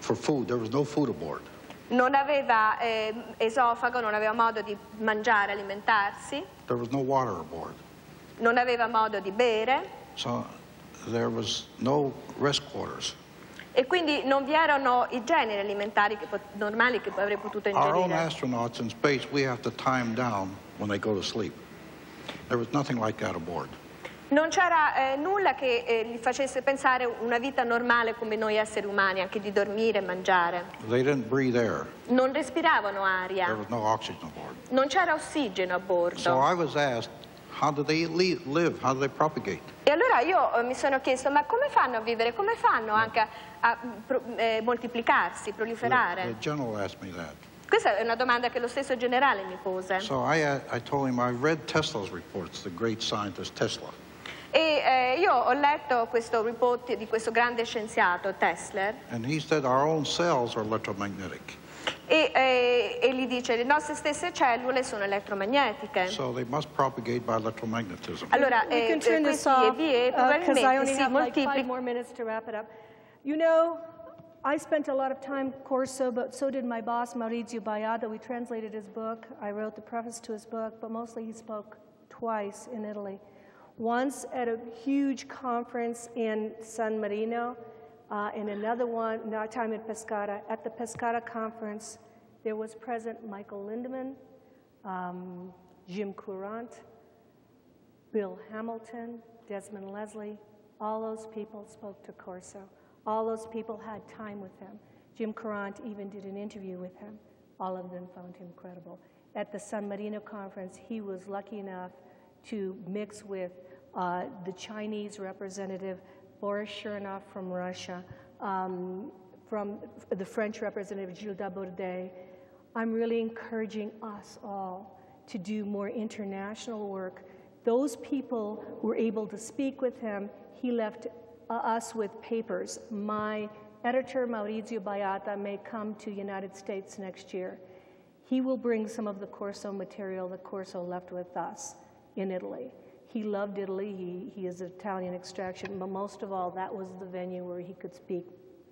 O: for food. There was no food aboard.
Q: non aveva eh, esofago, non aveva modo di mangiare, alimentarsi,
O: There was no water aboard.
Q: non aveva modo di bere
O: So there was no rest quarters.
Q: e quindi non vi erano i generi alimentari che normali che avrei potuto
O: Our own
Q: ingerire.
O: astronauts in space, we have to time down when they go to sleep. There was nothing like that aboard.
Q: Non c'era eh, nulla che eh, gli facesse pensare una vita normale come noi esseri umani, anche di dormire e mangiare.
O: They didn't breathe air.
Q: Non respiravano
O: There
Q: aria,
O: was no
Q: non c'era ossigeno a bordo.
O: So I was asked, how do they le- live? How do they propagate?
Q: E allora io eh, mi sono chiesto, ma come fanno a vivere? Come fanno anche a, a, pro- eh, moltiplicarsi,
O: The,
Q: proliferare?
O: the general asked me that.
Q: Questa è una domanda che lo stesso generale mi pose.
O: So I, uh, I told him I read Tesla's reports, the great scientist Tesla.
Q: E eh, io ho letto questo report di questo grande scienziato, Tesla,
O: And he said our own cells are electromagnetic.
Q: e, eh, e gli dice le nostre stesse cellule sono elettromagnetiche.
O: So they must propagate by electromagnetism.
Q: Allora, eh,
B: can turn this
Q: questi
B: off because I
Q: probabilmente
B: only
Q: si
B: have like five
Q: moltiplicano.
B: more minutes to wrap it up. You know, I spent a lot of time Corso, but so did my boss Maurizio Baiada. We translated his book. I wrote the preface to his book, but mostly he spoke twice in Italy. Once at a huge conference in San Marino, uh, and another one, another time in Pescara. At the Pescara conference, there was present Michael Lindemann, um, Jim Courant, Bill Hamilton, Desmond Leslie, all those people spoke to Corso. All those people had time with him. Jim Courant even did an interview with him. All of them found him credible. At the San Marino conference, he was lucky enough to mix with uh, the Chinese representative, Boris Chernoff from Russia, um, from the French representative, Gildas Bourdais. I'm really encouraging us all to do more international work. Those people were able to speak with him. He left uh, us with papers. My editor, Maurizio Baiata, may come to United States next year. He will bring some of the Corso material that Corso left with us in Italy. He loved Italy. He, he is Italian extraction, but most of all, that was the venue where he could speak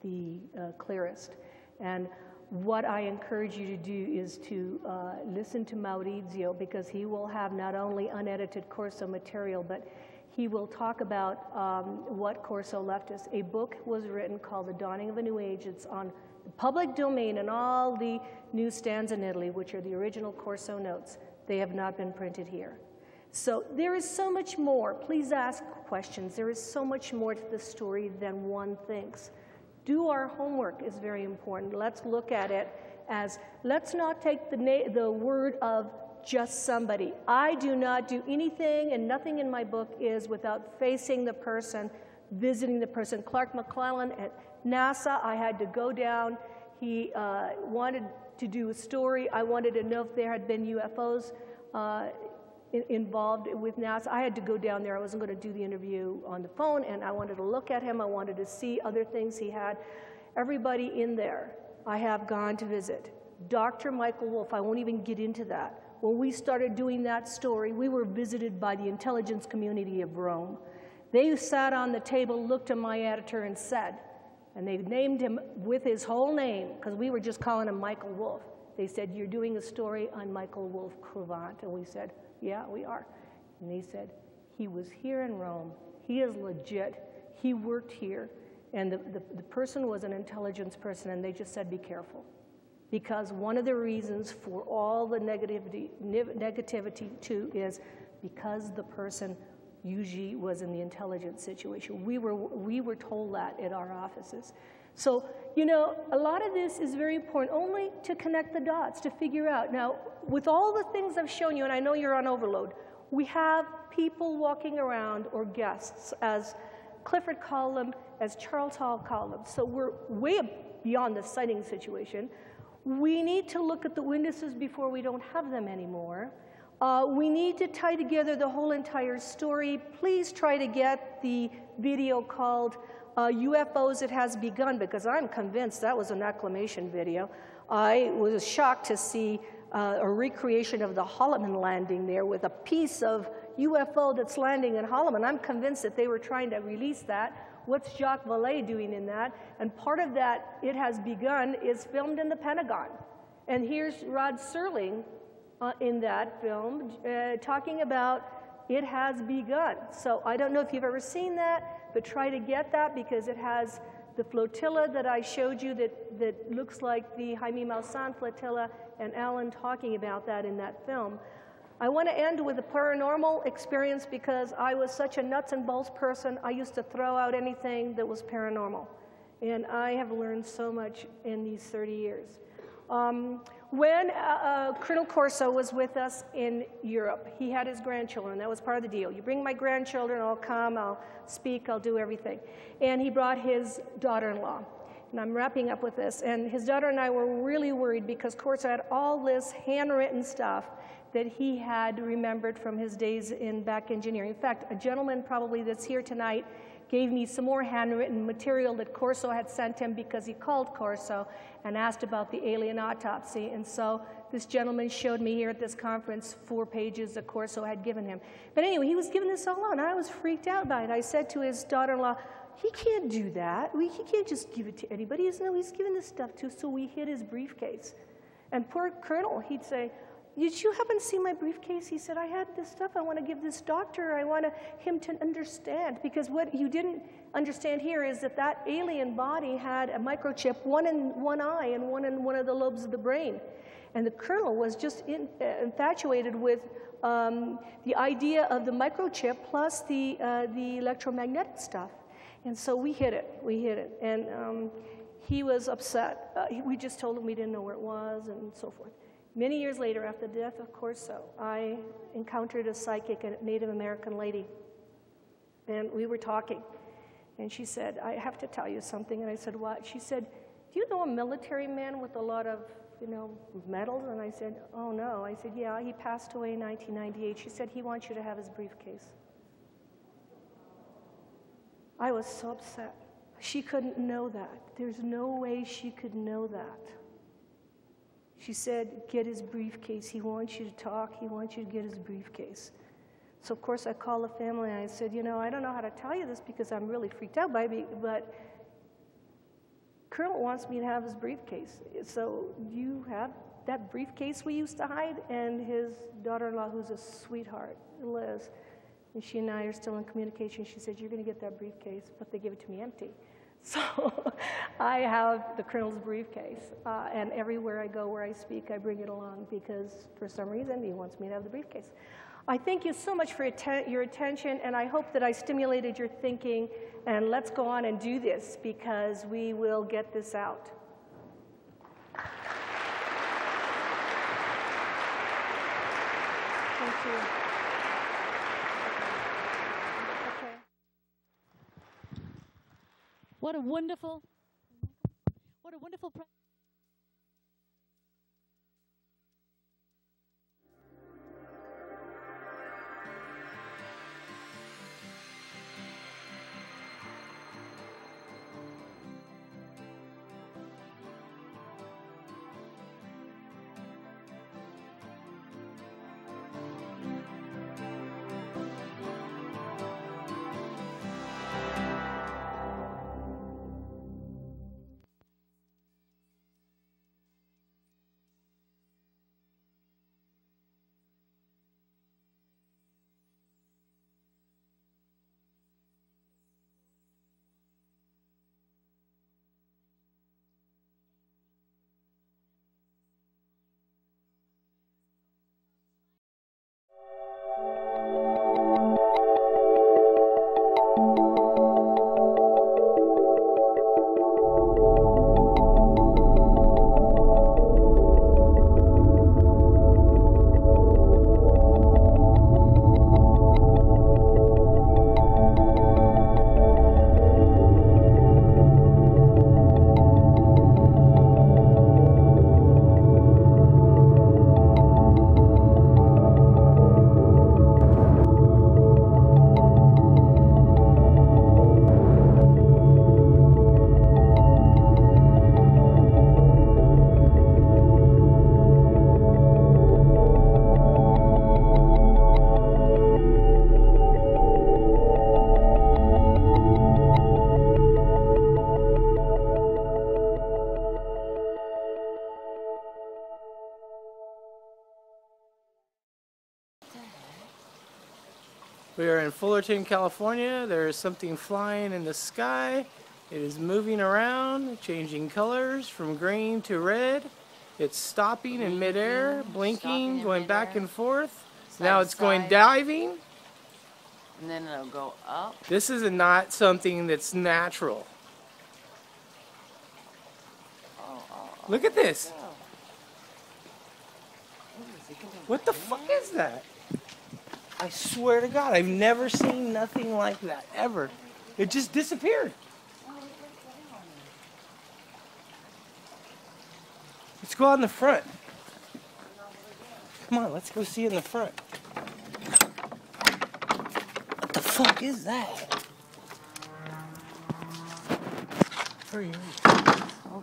B: the uh, clearest. And what I encourage you to do is to uh, listen to Maurizio because he will have not only unedited Corso material, but he will talk about um, what Corso left us. A book was written called The Dawning of a New Age. It's on the public domain and all the newsstands in Italy, which are the original Corso notes. They have not been printed here. So there is so much more. Please ask questions. There is so much more to the story than one thinks. Do our homework is very important. Let's look at it as let's not take the, the word of just somebody. I do not do anything, and nothing in my book is without facing the person, visiting the person. Clark McClelland at NASA, I had to go down. He uh, wanted to do a story. I wanted to know if there had been UFOs. Uh, in- involved with NASA. I had to go down there. I wasn't going to do the interview on the phone, and I wanted to look at him. I wanted to see other things he had. Everybody in there, I have gone to visit. Dr. Michael Wolf, I won't even get into that. When we started doing that story, we were visited by the intelligence community of Rome. They sat on the table, looked at my editor, and said, and they named him with his whole name because we were just calling him Michael Wolf. They said, You're doing a story on Michael Wolf Kruvant. And we said, Yeah, we are. And they said, He was here in Rome. He is legit. He worked here. And the, the, the person was an intelligence person, and they just said, Be careful. Because one of the reasons for all the negativity, ne- negativity too is because the person usually was in the intelligence situation. We were, we were told that at our offices. So, you know, a lot of this is very important only to connect the dots, to figure out. Now, with all the things I've shown you, and I know you're on overload, we have people walking around or guests, as Clifford called them, as Charles Hall called them. So we're way beyond the sighting situation. We need to look at the witnesses before we don't have them anymore. Uh, we need to tie together the whole entire story. Please try to get the video called uh, UFOs It Has Begun because I'm convinced that was an acclamation video. I was shocked to see uh, a recreation of the Holloman landing there with a piece of UFO that's landing in Holloman. I'm convinced that they were trying to release that. What's Jacques Vallée doing in that? And part of that, It Has Begun, is filmed in the Pentagon. And here's Rod Serling uh, in that film uh, talking about It Has Begun. So I don't know if you've ever seen that, but try to get that because it has the flotilla that I showed you that, that looks like the Jaime Maussan flotilla, and Allen talking about that in that film. I want to end with a paranormal experience because I was such a nuts and bolts person. I used to throw out anything that was paranormal. And I have learned so much in these 30 years. Um, when uh, uh, Colonel Corso was with us in Europe, he had his grandchildren. That was part of the deal. You bring my grandchildren, I'll come, I'll speak, I'll do everything. And he brought his daughter in law. And I'm wrapping up with this. And his daughter and I were really worried because Corso had all this handwritten stuff that he had remembered from his days in back engineering. In fact, a gentleman probably that's here tonight gave me some more handwritten material that Corso had sent him because he called Corso and asked about the alien autopsy. And so this gentleman showed me here at this conference four pages that Corso had given him. But anyway, he was giving this all out, and I was freaked out by it. I said to his daughter-in-law, he can't do that. We, he can't just give it to anybody. He's, no, he's giving this stuff to, so we hid his briefcase. And poor Colonel, he'd say, did you happen to see my briefcase? He said, I had this stuff I want to give this doctor. I want him to understand. Because what you didn't understand here is that that alien body had a microchip, one in one eye and one in one of the lobes of the brain. And the colonel was just in, uh, infatuated with um, the idea of the microchip plus the, uh, the electromagnetic stuff. And so we hit it. We hit it. And um, he was upset. Uh, we just told him we didn't know where it was and so forth. Many years later, after the death of Corso, I encountered a psychic, a Native American lady, and we were talking. And she said, I have to tell you something. And I said, What? She said, Do you know a military man with a lot of, you know, medals? And I said, Oh, no. I said, Yeah, he passed away in 1998. She said, He wants you to have his briefcase. I was so upset. She couldn't know that. There's no way she could know that. She said, Get his briefcase. He wants you to talk. He wants you to get his briefcase. So, of course, I called the family and I said, You know, I don't know how to tell you this because I'm really freaked out by it, but Colonel wants me to have his briefcase. So, you have that briefcase we used to hide? And his daughter in law, who's a sweetheart, Liz, and she and I are still in communication. She said, You're going to get that briefcase, but they give it to me empty. So I have the colonel's briefcase, uh, and everywhere I go where I speak, I bring it along because for some reason he wants me to have the briefcase. I thank you so much for atten your attention, and I hope that I stimulated your thinking. And let's go on and do this because we will get this out. Thank you.
A: What a wonderful, what a wonderful.
R: Fullerton, California. There is something flying in the sky. It is moving around, changing colors from green to red. It's stopping in mm-hmm. midair, blinking, going back and forth. now
S: to
R: it's going diving.
S: And then it'll go up.
R: This is not something that's natural. Oh, oh, oh. Look at this. What the fuck is that? I swear to God, I've never seen nothing like that ever. It just disappeared. Let's go out in the front. Come on, let's go see in the front. What the fuck is that? Hurry, hurry. Oh,